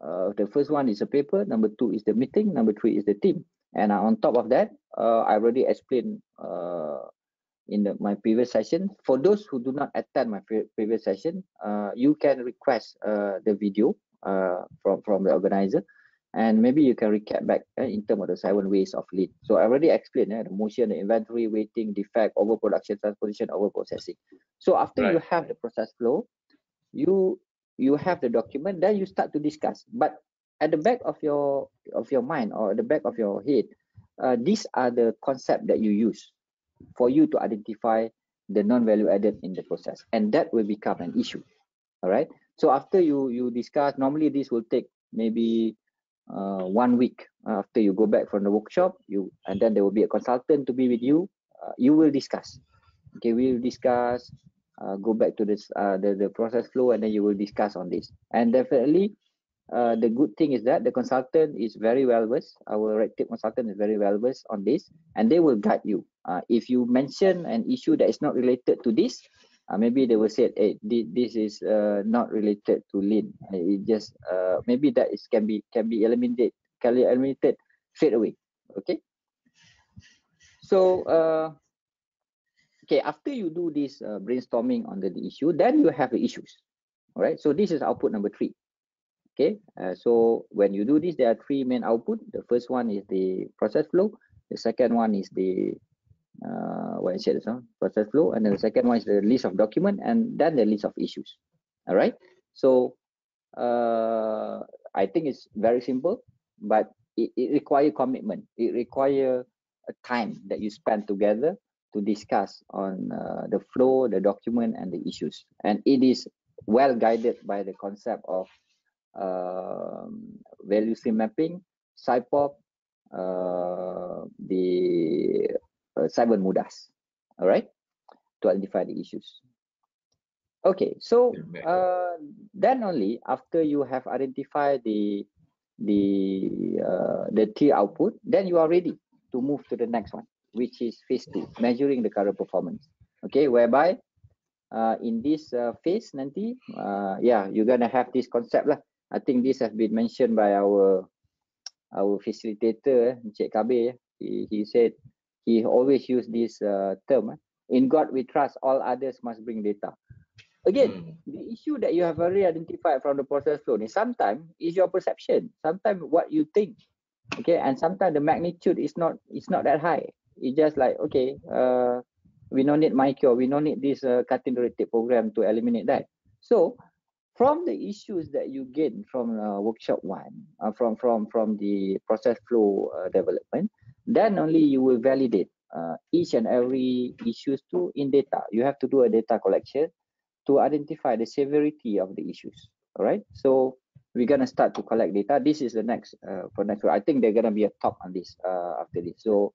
Uh, the first one is a paper. Number two is the meeting. Number three is the team. And uh, on top of that, uh, I already explained uh, in the, my previous session. For those who do not attend my pre previous session, uh, you can request uh, the video uh, from from the organizer, and maybe you can recap back in terms of the seven ways of lead. So I already explained the motion, the inventory, waiting, defect, overproduction, transposition, overprocessing. So after you have the process flow, you you have the document, then you start to discuss. But at the back of your of your mind or the back of your head, uh, these are the concept that you use for you to identify the non-value added in the process, and that will become an issue. All right. So after you you discuss, normally this will take maybe uh, one week after you go back from the workshop. You and then there will be a consultant to be with you. Uh, you will discuss. Okay, we will discuss uh, go back to this uh, the the process flow, and then you will discuss on this. And definitely, uh, the good thing is that the consultant is very well versed. Our red tape consultant is very well versed on this, and they will guide you. Uh, if you mention an issue that is not related to this, uh, maybe they will say, "Hey, this is uh, not related to lean. It just uh, maybe that is can be can be eliminated, can be eliminated straight away." Okay. So, uh, okay, after you do this uh, brainstorming on the, issue, then you have the issues. All right. So this is output number three. Okay. Uh, so when you do this, there are three main output. The first one is the process flow. The second one is the uh, what I said, so process flow, and then the second one is the list of document, and then the list of issues. All right. So uh, I think it's very simple, but it, it require commitment. It require a time that you spend together to discuss on uh, the flow, the document, and the issues. And it is well guided by the concept of um, value stream mapping, SIPOC, uh, the uh, Cyber Mudas, all right, to identify the issues. Okay, so uh, then only after you have identified the the uh, the tier output, then you are ready to move to the next one, which is phase two, measuring the current performance. Okay, whereby uh, in this uh, phase nanti, uh, yeah, you're gonna have this concept lah. I think this has been mentioned by our our facilitator, Encik Kabir. He, he said he always use this uh, term. In God we trust, all others must bring data. Again, mm. the issue that you have already identified from the process flow, is sometimes is your perception, sometimes what you think okay and sometimes the magnitude is not is not that high it's just like okay uh we don't need MyCure we don't need this uh, cutting program to eliminate that so from the issues that you gain from uh, workshop one uh, from from from the process flow uh, development then only you will validate uh, each and every issues to in data you have to do a data collection to identify the severity of the issues all right so we're gonna start to collect data. This is the next uh, for next. I think they're gonna be a talk on this uh, after this. So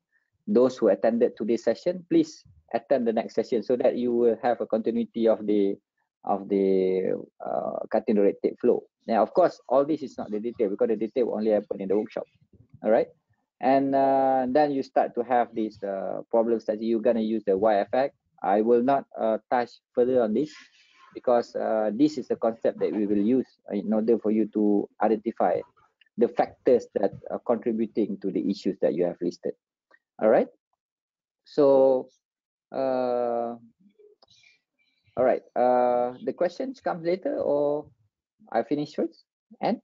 those who attended today's session, please attend the next session so that you will have a continuity of the of the uh, cutting the red tape flow. Now, of course, all this is not the detail because the detail only happen in the workshop. All right, and uh, then you start to have these uh, problems that you're gonna use the Y effect. I will not uh, touch further on this because uh, this is the concept that we will use in order for you to identify the factors that are contributing to the issues that you have listed. All right. So, uh, all right. Uh, the questions come later or I finish first? And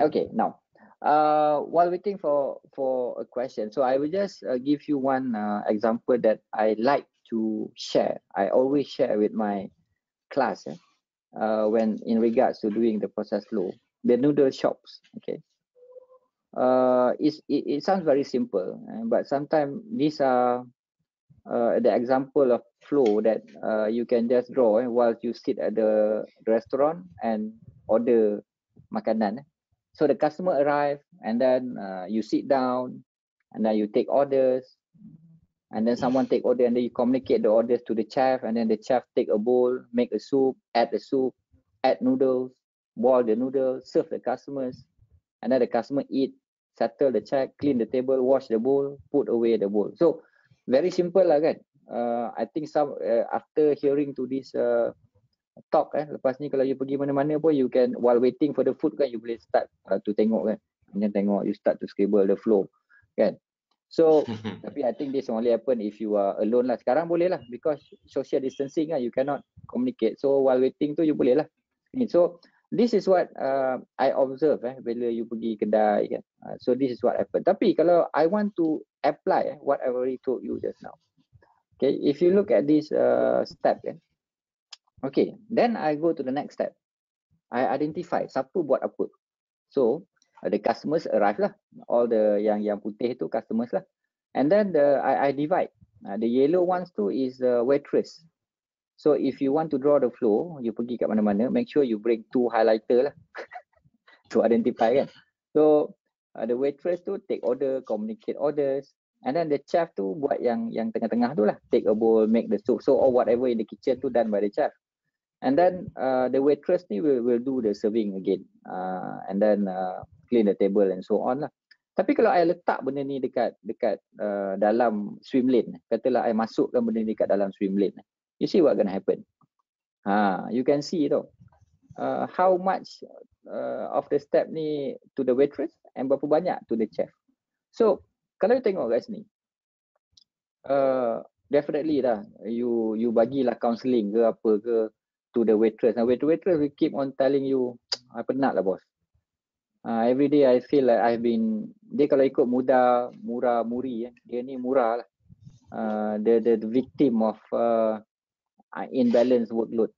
okay, now uh, while waiting for for a question, so I will just uh, give you one uh, example that I like to share. I always share with my class eh, uh, when in regards to doing the process flow, the noodle shops. Okay, uh, it, it sounds very simple, eh, but sometimes these are uh, the example of flow that uh, you can just draw eh, while you sit at the restaurant and order makanan. Eh. So the customer arrive and then uh, you sit down and then you take orders and then someone take order and then you communicate the orders to the chef and then the chef take a bowl make a soup add the soup add noodles boil the noodles serve the customers and then the customer eat settle the check clean the table wash the bowl put away the bowl so very simple lah kan uh, i think some uh, after hearing to this uh, talk eh lepas ni kalau you pergi mana-mana pun you can while waiting for the food kan you boleh start uh, to tengok kan then tengok you start to scribble the flow kan So tapi I think this only happen if you are alone lah. Sekarang boleh lah because social distancing lah you cannot communicate. So while waiting tu you boleh lah. So this is what uh, I observe eh bila you pergi kedai kan. Uh, so this is what happen. Tapi kalau I want to apply eh, what I already told you just now. Okay, if you look at this uh, step kan. Okay, then I go to the next step. I identify siapa buat apa. So the customers arrive lah all the yang yang putih tu customers lah and then the I, I divide uh, the yellow ones tu is the waitress so if you want to draw the flow you pergi kat mana-mana make sure you bring two highlighter lah to identify kan. So uh, the waitress tu take order communicate orders and then the chef tu buat yang yang tengah-tengah tu lah. Take a bowl make the soup so or whatever in the kitchen tu done by the chef. And then uh, the waitress ni will will do the serving again uh, and then uh, clean the table and so on lah. Tapi kalau I letak benda ni dekat dekat uh, dalam swim lane katalah I masukkan benda ni dekat dalam swim lane you see what gonna happen ha you can see tau uh, how much uh, of the step ni to the waitress and berapa banyak to the chef. So kalau you tengok guys ni, uh, definitely lah you you bagilah counselling ke apa ke to the waitress. And waitress waitress will keep on telling you, I penat lah bos. Uh, every day I feel like I've been dia kalau ikut muda murah muri eh, dia ni murah lah. Uh, the, the the victim of uh, imbalance workload.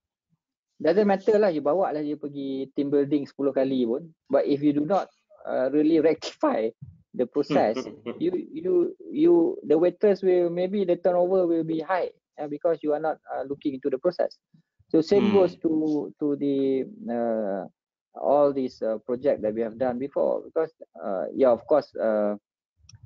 Doesn't matter lah you bawa lah dia pergi team building 10 kali pun. But if you do not uh, really rectify the process you you you the waitress will maybe the turnover will be high uh, because you are not uh, looking into the process. So same hmm. goes to to the uh, all these uh, project that we have done before. Because uh, yeah of course uh,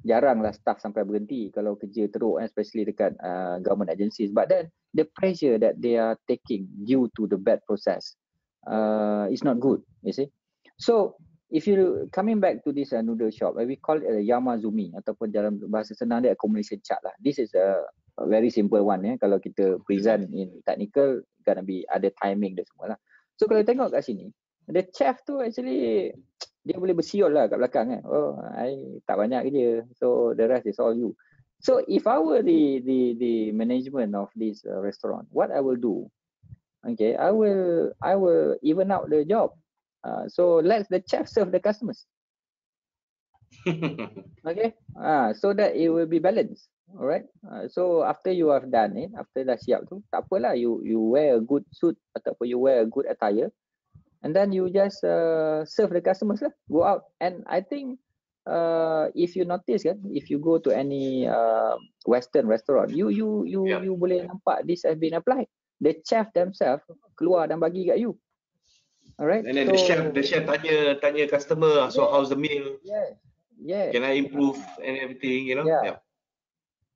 jaranglah staff sampai berhenti kalau kerja teruk especially dekat uh, government agencies. But then the pressure that they are taking due to the bad process uh, is not good you see. So if you coming back to this uh, noodle shop we call it a yamazumi ataupun dalam bahasa senang dia accumulation chart lah. This is a, a very simple one ya kalau kita present in technical gonna be ada timing dia semua lah. So kalau tengok kat sini the chef tu actually dia boleh bersiul lah kat belakang kan. Oh, I tak banyak kerja. So the rest is all you. So if I were the the the management of this uh, restaurant, what I will do, okay, I will I will even out the job. Uh, so let the chef serve the customers. okay, uh, so that it will be balanced. Alright. Uh, so after you have done it, after dah siap tu, tak apalah you you wear a good suit ataupun you wear a good attire and then you just uh, serve the customers lah. Go out. And i think uh, if you notice kan if you go to any uh, western restaurant you you you yeah. you boleh nampak this has been applied. The chef themselves keluar dan bagi kat you. Alright and then so, the chef the chef tanya tanya customer so yeah, how's the meal? Yeah yeah can i improve and everything you know? Yeah, yeah.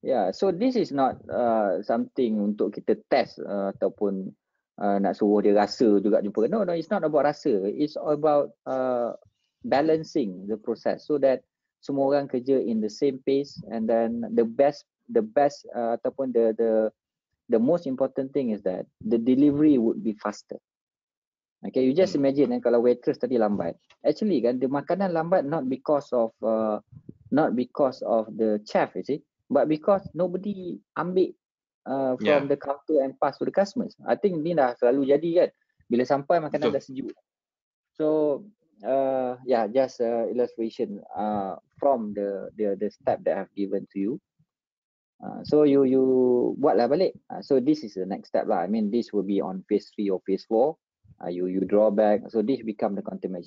Yeah, so this is not uh, something untuk kita test uh, ataupun uh, nak suruh dia rasa juga jumpa. No, no, it's not about rasa. It's about uh, balancing the process so that semua orang kerja in the same pace and then the best the best uh, ataupun the the the most important thing is that the delivery would be faster. Okay, you just hmm. imagine eh, kalau waitress tadi lambat. Actually kan, the makanan lambat not because of uh, not because of the chef, you see, but because nobody ambil uh, from yeah. the counter and pass to the customers. I think ni dah selalu jadi kan. Bila sampai makanan Betul. dah sejuk. So uh, yeah, just uh, illustration uh, from the the the step that I've given to you. Uh, so you you buatlah balik. Uh, so this is the next step lah. I mean this will be on phase three or phase four. Uh, you you draw back. So this become the content.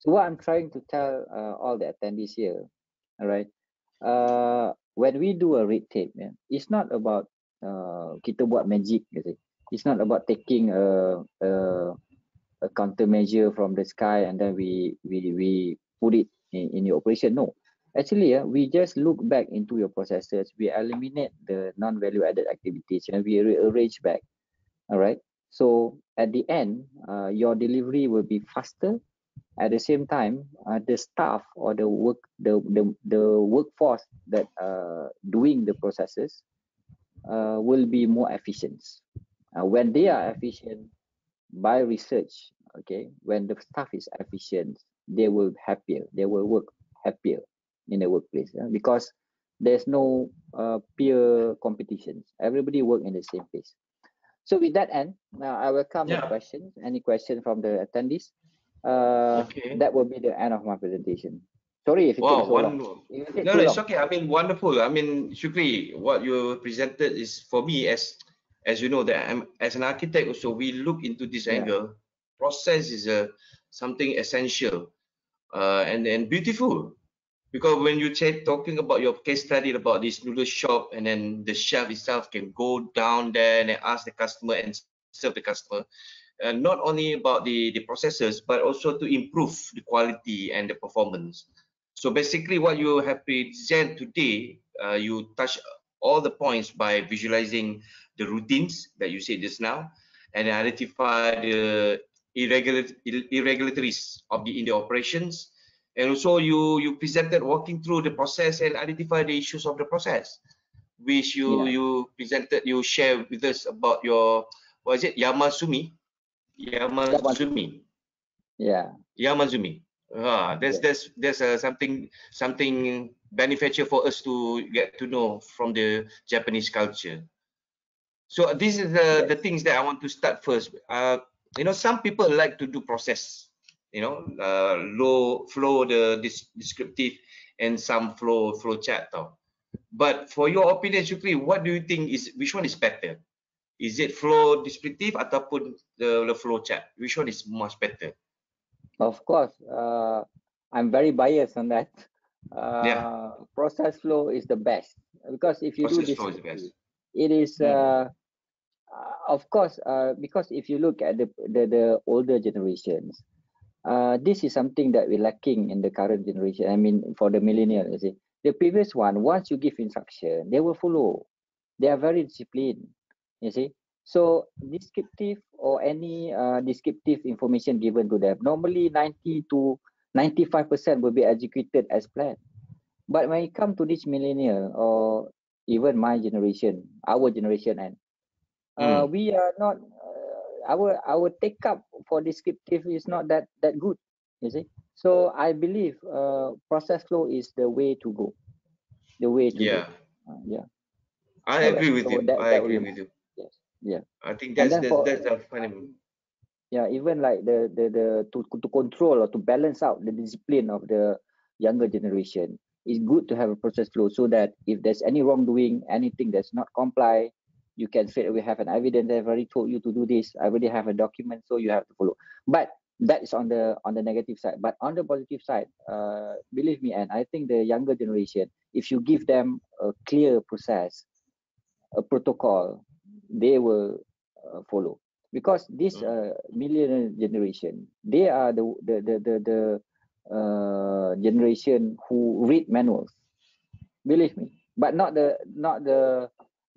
So what I'm trying to tell uh, all the attendees here, all right. Uh, when we do a red tape, yeah, it's not about uh, kita buat magic gitu. It's not about taking a, a a countermeasure from the sky and then we we we put it in, in your operation. No, actually, uh, we just look back into your processes. We eliminate the non-value added activities and we rearrange back. All right. So at the end, uh, your delivery will be faster. At the same time, uh, the staff or the work the the the workforce that uh, doing the processes uh, will be more efficient. Uh, when they are efficient by research, okay, when the staff is efficient, they will happier, they will work happier in the workplace uh, because there's no uh, peer competitions. Everybody work in the same place. So with that end, now I welcome yeah. questions. Any question from the attendees? Uh, okay. That will be the end of my presentation. Sorry if it wow, so one, long. It no, no, it's long. okay. I mean, wonderful. I mean, Shukri, what you presented is for me as as you know that I'm as an architect also we look into this yeah. angle. Process is a something essential uh, and and beautiful because when you say talking about your case study about this noodle shop and then the chef itself can go down there and ask the customer and serve the customer uh, not only about the the processes but also to improve the quality and the performance So basically what you have presented today, uh, you touch all the points by visualizing the routines that you said just now and identify the irregular, irregularities of the in the operations. And also you you presented walking through the process and identify the issues of the process which you yeah. you presented you share with us about your what is it? Yamazumi. Yamazumi. Yeah. Yamazumi that's yeah. that's that's uh, something something beneficial for us to get to know from the Japanese culture. So this is the the things that I want to start first. Uh you know some people like to do process you know uh, low flow the descriptive and some flow flow chat tau. but for your opinion Shukri what do you think is which one is better? Is it flow descriptive ataupun the, the flow chat which one is much better of course uh, i'm very biased on that uh, yeah. process flow is the best because if you process do this it is hmm. uh, uh, of course uh, because if you look at the the, the older generations uh, this is something that we're lacking in the current generation. I mean, for the millennial, you see, the previous one, once you give instruction, they will follow. They are very disciplined, you see. So descriptive or any uh, descriptive information given to them, normally 90 to 95% will be executed as planned. But when it comes to this millennial or even my generation, our generation, and uh, mm. we are not our our take up for descriptive is not that that good you see. So i believe uh, process flow is the way to go. The way to yeah. Go. Uh, yeah. I so agree with so you. that, i that agree with you yeah. I think that's that's, for, that's the funny yeah even like the the the to to control or to balance out the discipline of the younger generation it's good to have a process flow so that if there's any wrongdoing anything that's not comply you can say we have an evidence i've already told you to do this i already have a document so you have to follow. But that is on the on the negative side. But on the positive side uh, believe me and i think the younger generation if you give them a clear process a protocol they will uh, follow because this mm. uh, millennial generation they are the the the the, the uh, generation who read manuals believe me but not the not the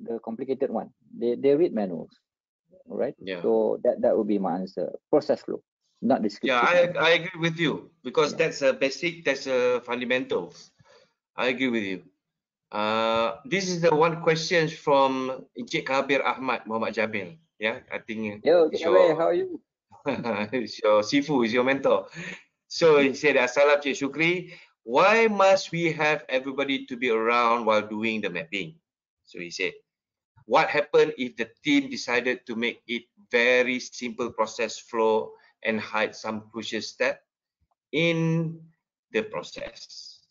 the complicated one. They they read manuals, right? Yeah. So that that would be my answer. Process flow, not description. Yeah, I I agree with you because yeah. that's a basic, that's a fundamentals. I agree with you. Uh, this is the one question from Encik Kabir Ahmad Muhammad Jamil. Yeah, I think. Yo, your, how are you? it's your Sifu is your mentor. So he said, Assalam Cik Shukri, why must we have everybody to be around while doing the mapping? So he said, what happened if the team decided to make it very simple process flow and hide some crucial step in the process?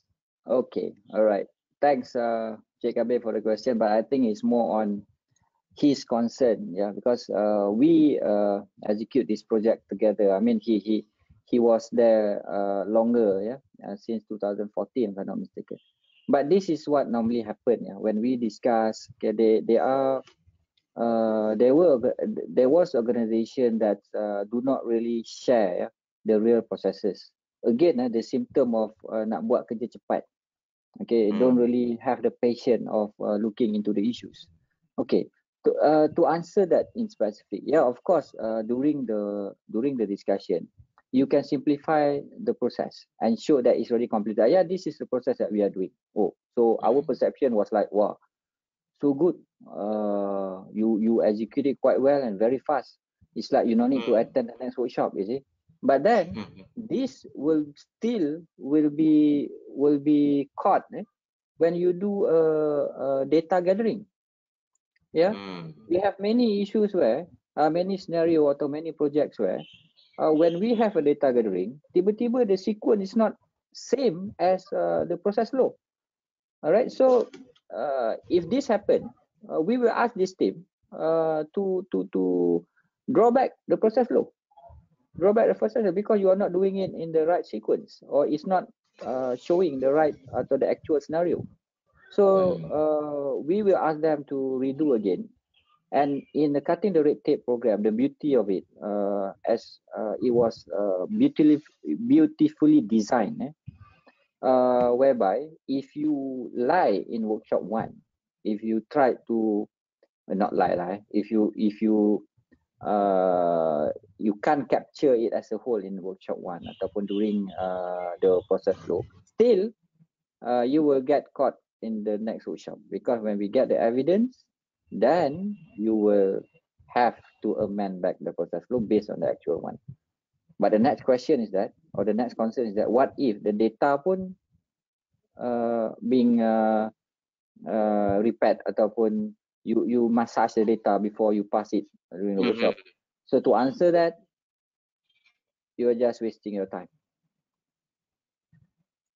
Okay, all right. Thanks, uh, Jacob, for the question, but I think it's more on his concern, yeah, because uh, we uh, execute this project together. I mean, he he he was there uh, longer, yeah, uh, since 2014, if I'm not mistaken. But this is what normally happen yeah, when we discuss okay, they, they are uh, there were there was organization that uh, do not really share yeah, the real processes. Again uh, the symptom of nak buat kerja cepat okay mm. don't really have the patience of uh, looking into the issues okay to, uh, to answer that in specific yeah of course uh, during the during the discussion you can simplify the process and show that it's already completed. Yeah, this is the process that we are doing. Oh, so our mm-hmm. perception was like, wow, so good. Uh, you you execute it quite well and very fast. It's like you don't need to mm-hmm. attend the next workshop, you see. But then mm-hmm. this will still will be will be caught eh, when you do a, a data gathering. Yeah, mm. we have many issues where uh, many scenario or many projects where uh, when we have a data gathering, tiba-tiba the sequence is not same as uh, the process flow. All right. So uh, if this happen, uh, we will ask this team uh, to to to draw back the process flow, draw back the process flow because you are not doing it in the right sequence or it's not uh, showing the right uh, to the actual scenario. So uh, we will ask them to redo again and in the cutting the red tape program the beauty of it uh, as uh, it was uh, beautifully beautifully designed eh? uh, whereby if you lie in workshop one, if you try to not lie lie, if you if you uh, you can't capture it as a whole in workshop one ataupun during uh, the process flow, still uh, you will get caught in the next workshop because when we get the evidence, then you will have to amend back the process flow based on the actual one. But the next question is that, or the next concern is that, what if the data pun uh, being uh, uh, repeat ataupun you you massage the data before you pass it during the workshop. Mm-hmm. So to answer that, you are just wasting your time.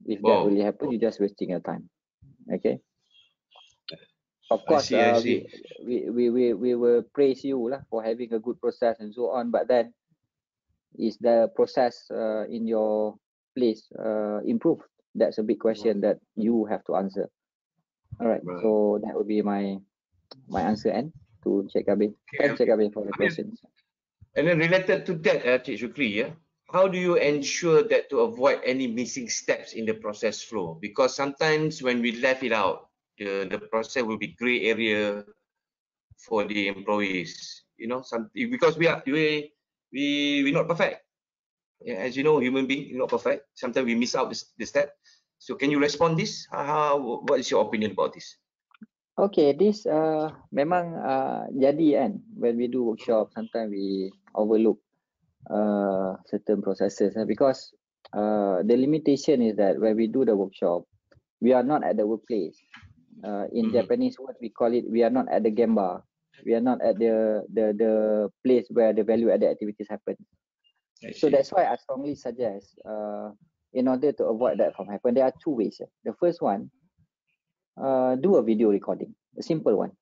If that really happen, you're just wasting your time. Okay. Of course, see, uh, we, we, we, we will praise you lah for having a good process and so on. But then, is the process uh, in your place uh, improved? That's a big question that you have to answer. All right. Right. So that would be my my answer and to Cik Kabir. Okay, Thanks, Cik Kabir, for the I mean, questions. And then related to that, uh, Cik Shukri, yeah, how do you ensure that to avoid any missing steps in the process flow? Because sometimes when we left it out, the, the process will be gray area for the employees. You know, some because we are we we we're not perfect. Yeah, as you know, human being not perfect. Sometimes we miss out this, the step. So can you respond this? How what is your opinion about this? Okay, this uh, memang uh, jadi kan when we do workshop sometimes we overlook uh, certain processes uh, because uh, the limitation is that when we do the workshop we are not at the workplace. Uh, in Mhm. Japanese word we call it we are not at the gemba. We are not at the the the place where the value added activities happen. So that's why I strongly suggest, uh, in order to avoid that from happen, there are two ways. eh. The first one, uh, do a video recording, a simple one.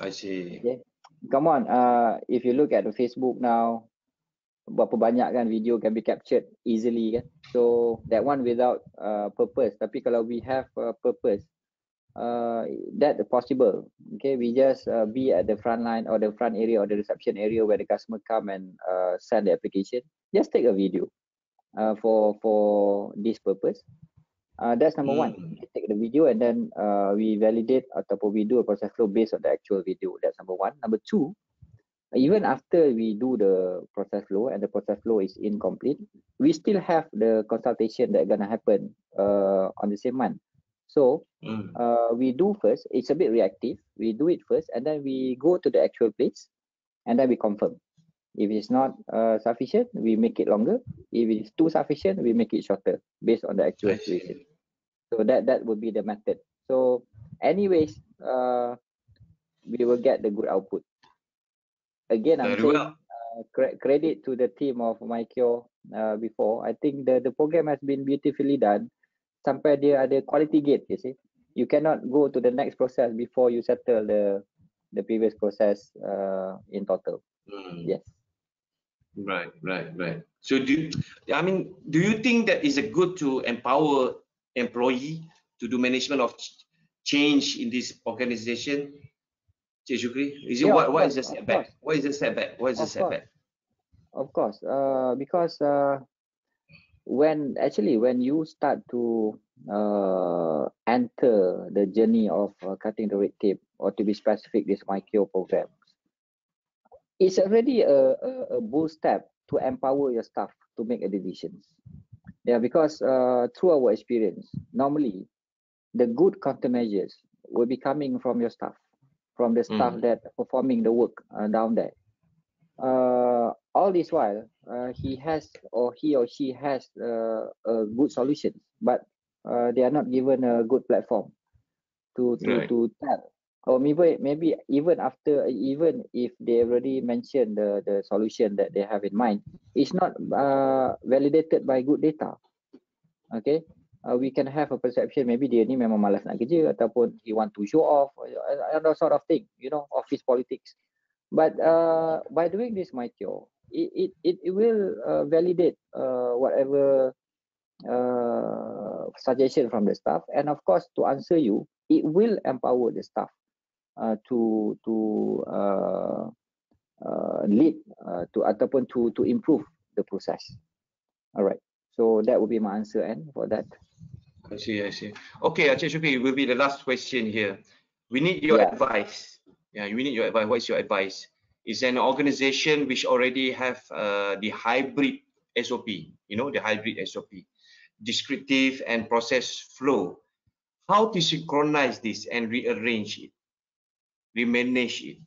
I see. Okay. Come on, uh, if you look at the Facebook now, berapa banyak kan video can be captured easily kan. So that one without uh, purpose. Tapi kalau we have a purpose, uh, that possible. Okay, we just uh, be at the front line or the front area or the reception area where the customer come and uh, send the application. Just take a video uh, for for this purpose. Uh, that's number one. Mm. We take the video and then uh, we validate ataupun we do a process flow based on the actual video. That's number one. Number two, even after we do the process flow and the process flow is incomplete, we still have the consultation that gonna happen uh, on the same month. So Mm. uh, we do first, it's a bit reactive. We do it first and then we go to the actual place and then we confirm. If it's not uh, sufficient, we make it longer. If it's too sufficient, we make it shorter based on the actual situation. So that that would be the method. So anyways, uh, we will get the good output. Again, I'm Very saying well. uh, cre- credit to the team of MyCure uh, before. I think the the program has been beautifully done. Sampai dia ada quality gate, you see. You cannot go to the next process before you settle the the previous process uh, in total. Mm. Yes. Right, right, right. So do you, I mean, do you think that is a good to empower employee to do management of ch- change in this organization? Cik Shukri, is it Yeah, what what is the course, setback? course. What is the setback? What is the Of course. setback? Of course, uh, because uh, when actually when you start to uh, enter the journey of uh, cutting the red tape, or to be specific, this MyCure program, it's already a, a, a bold step to empower your staff to make a decisions. Yeah, because uh, through our experience, normally the good countermeasures will be coming from your staff, from the staff Mm. that performing the work uh, down there. Uh, all this while, uh, he has or he or she has uh, a good solution, but uh, they are not given a good platform to to Right. to tell. Or maybe maybe even after even if they already mentioned the the solution that they have in mind, it's not uh, validated by good data. Okay, uh, we can have a perception maybe dia ni memang malas nak kerja ataupun he want to show off uh, sort of thing, you know, office politics. But uh, by doing this MyCure, it it it, will uh, validate uh, whatever uh, suggestion from the staff, and of course, to answer you, it will empower the staff to to uh, uh, lead uh, to ataupun to to improve the process. Alright, so that would be my answer, and for that. I see, I see. Okay, Aceh Shukri, will be the last question here. We need your Yeah. advice. Yeah, we need your advice. What is your advice? Is an organization which already have uh, the hybrid SOP, you know, the hybrid SOP, descriptive and process flow. How to synchronize this and rearrange it, remanage it?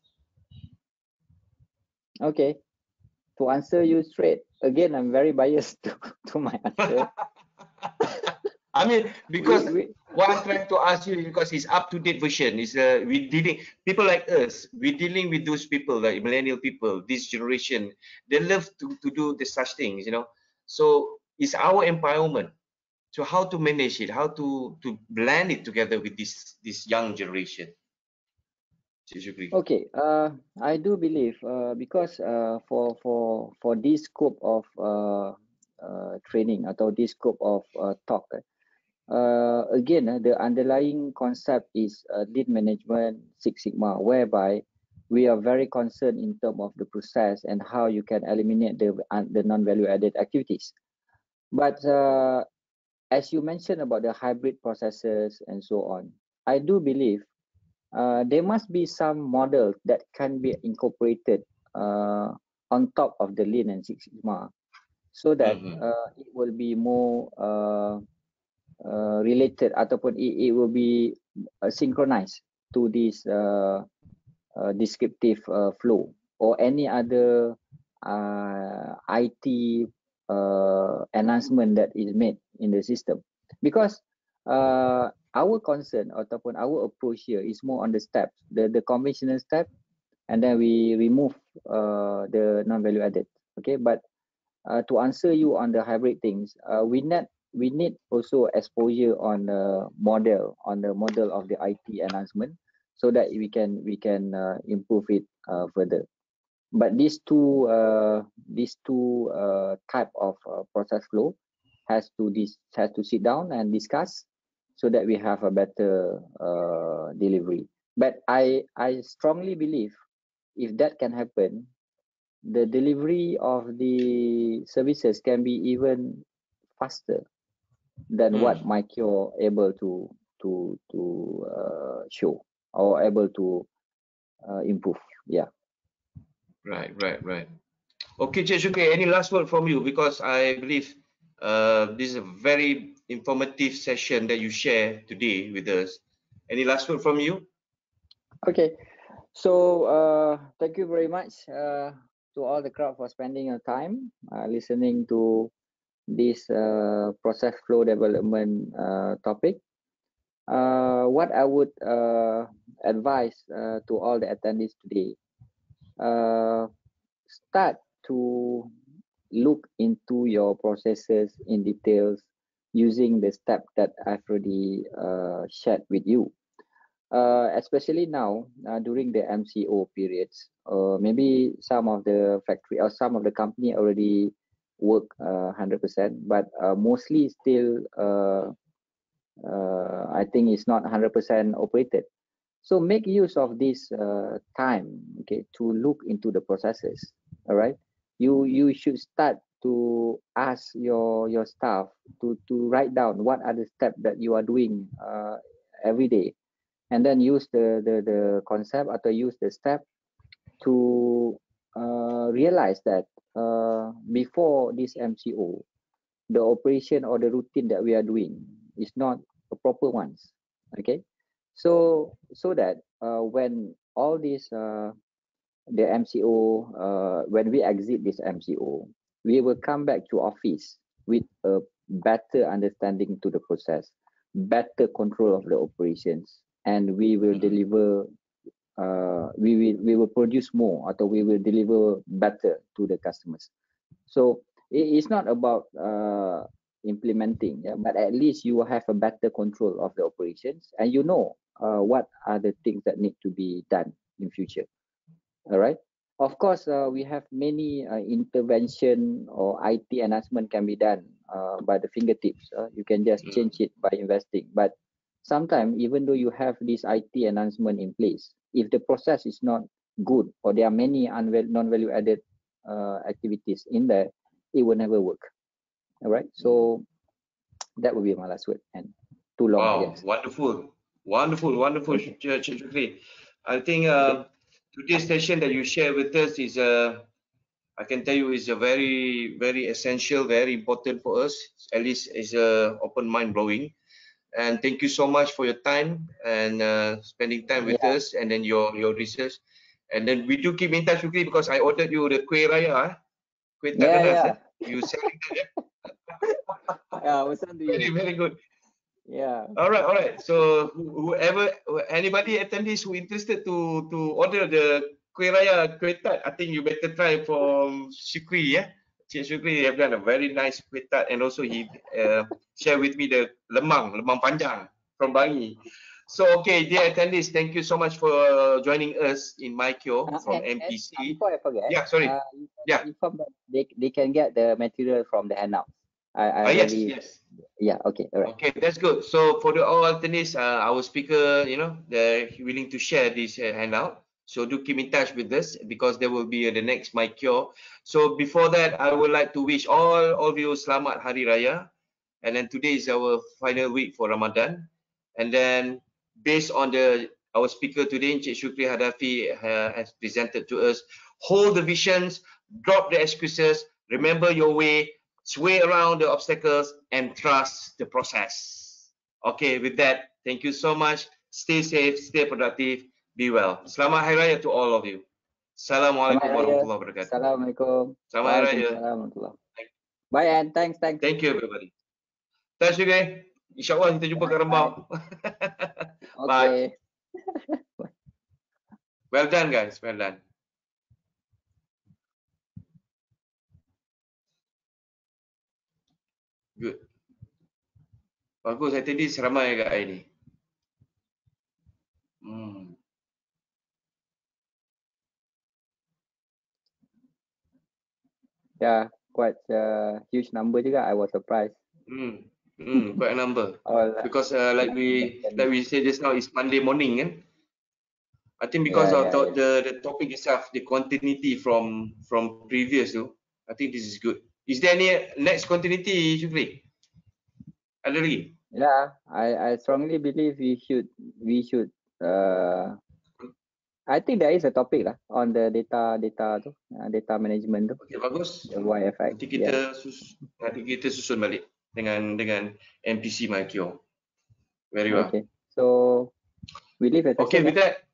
Okay. To answer you straight, again, I'm very biased to, to my answer. I mean, because We- we- what I'm trying to ask you is because it's up to date version. Is uh, we dealing people like us. we're dealing with those people like millennial people, this generation. They love to to do the such things, you know. So it's our empowerment. So how to manage it? How to to blend it together with this this young generation? Okay, uh, I do believe uh, because uh, for for for this scope of uh, uh, training atau this scope of uh, talk, eh, uh, again uh, the underlying concept is uh, lean management Six Sigma, whereby we are very concerned in terms of the process and how you can eliminate the the non-value added activities. But uh, as you mentioned about the hybrid processes and so on, I do believe uh, there must be some model that can be incorporated uh, on top of the Lean and Six Sigma, so that Mhm. uh, it will be more uh, uh, related ataupun it, it will be uh, synchronized to this uh, uh, descriptive uh, flow or any other uh, IT uh, enhancement that is made in the system because uh, our concern or ataupun our approach here is more on the steps the the conventional step and then we remove uh, the non-value added. Okay but uh, to answer you on the hybrid things uh, we need we need also exposure on the model on the model of the IT enhancement so that we can we can uh, improve it uh, further. But these two uh, these two uh, type of uh, process flow has to this has to sit down and discuss so that we have a better uh, delivery but i i strongly believe if that can happen the delivery of the services can be even faster than Mm. what MyCure able to to to uh, show or able to uh, improve yeah Right, right, right. Okay, Shukri, any last word from you? Because I believe uh, this is a very informative session that you share today with us. Any last word from you? Okay, so uh, thank you very much uh, to all the crowd for spending your time uh, listening to this uh, process flow development uh, topic. Uh, what I would uh, advise uh, to all the attendees today, uh, start to look into your processes in details using the step that I've already uh, shared with you uh, especially now uh, during the MCO periods, uh, maybe some of the factory or some of the company already work uh, 100%, but uh, mostly still, uh, uh, I think it's not 100% operated. So make use of this uh, time, okay, to look into the processes. All right, you you should start to ask your your staff to to write down what are the steps that you are doing uh, every day and then use the the, the concept or to use the step to uh, realize that uh, before this MCO, the operation or the routine that we are doing is not a proper ones. Okay, so so that uh, when all this uh, the MCO uh, when we exit this MCO, we will come back to office with a better understanding to the process, better control of the operations, and we will Mhm. deliver uh, we will we will produce more or we will deliver better to the customers. So it is not about uh, implementing yeah, but at least you will have a better control of the operations and you know uh, what are the things that need to be done in future. All right of course uh, we have many uh, intervention or IT enhancement can be done uh, by the fingertips uh, you can just Mm. change it by investing but sometimes even though you have this IT enhancement in place if the process is not good or there are many non-value added uh, activities in there it will never work all right so that would be my last word and too long. Wow, wonderful, wonderful, wonderful, Shukri. I think uh, today's session that you share with us is, uh, I can tell you, is a very, very essential, very important for us. At least is uh, open mind blowing. And thank you so much for your time and uh, spending time with Yeah. us, and then your your research. And then we do keep in touch, Shukri, because I ordered you the kuih raya, ah. kuih Yeah, yeah. eh. You selling that, eh? Yeah, to very, you. very good. Yeah. All right, all right. So whoever, anybody attendees who interested to to order the kuih raya kuih tart, I think you better try from Shukri, yeah. Cik Shukri have done a very nice kuih tart, and also he uh, share with me the lemang, lemang panjang from Bangi. So okay, dear attendees, thank you so much for joining us in MyCure Uh, from and- and, MPC. Before I forget, Yeah, sorry. uh, Yeah. inform that they, they can get the material from the handout. I, I Ah, yes, really, yes. yeah, okay, all right. Okay, that's good. So for the all attendees, uh, our speaker, you know, they're willing to share this uh, handout. So do keep in touch with us because there will be uh, the next MyCure. So before that, I would like to wish all of you Selamat Hari Raya. And then today is our final week for Ramadan. And then based on the our speaker today, Encik Shukri Hadafi uh, has presented to us, hold the visions, drop the excuses, remember your way, sway around the obstacles and trust the process. Okay, with that, thank you so much. Stay safe, stay productive, be well. Selamat Hari Raya to all of you. Assalamualaikum warahmatullahi wabarakatuh. Assalamualaikum. Selamat Hari Raya. Bye and thanks, thanks. Thank you everybody. Thanks juga. InsyaAllah kita jumpa kat Rembau. Bye. Okay. Well done guys, well done. Bagus, attendees ramai kat hari ni. Hmm. Yeah, quite a huge number juga. I was surprised. Hmm. Hmm, quite a number. All Because uh, like we like we said just now, it's Monday morning, kan? I think because Yeah, of yeah, the, the the topic itself, the continuity from from previous tu, I think this is good. Is there any next continuity, Shukri? Ada lagi? Yeah, I I strongly believe we should we should uh I think there is a topic lah on the data data tu uh, data management tu Okay, bagus. the YFI. Nanti kita sus, nanti kita susun balik dengan dengan MPC MyCure. Very well. Okay. So we leave it. Okay, with that.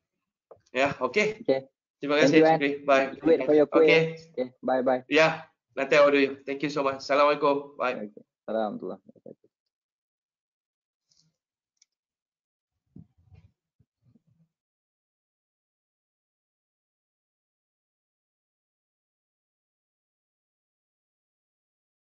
Yeah, okay. Okay. Terima Thank kasih, you, Ann. Shukri. Bye. Wait for your query. Okay. Okay. Bye bye. Yeah, nanti I order you. Thank you so much. Assalamualaikum. Bye. Okay. Assalamualaikum.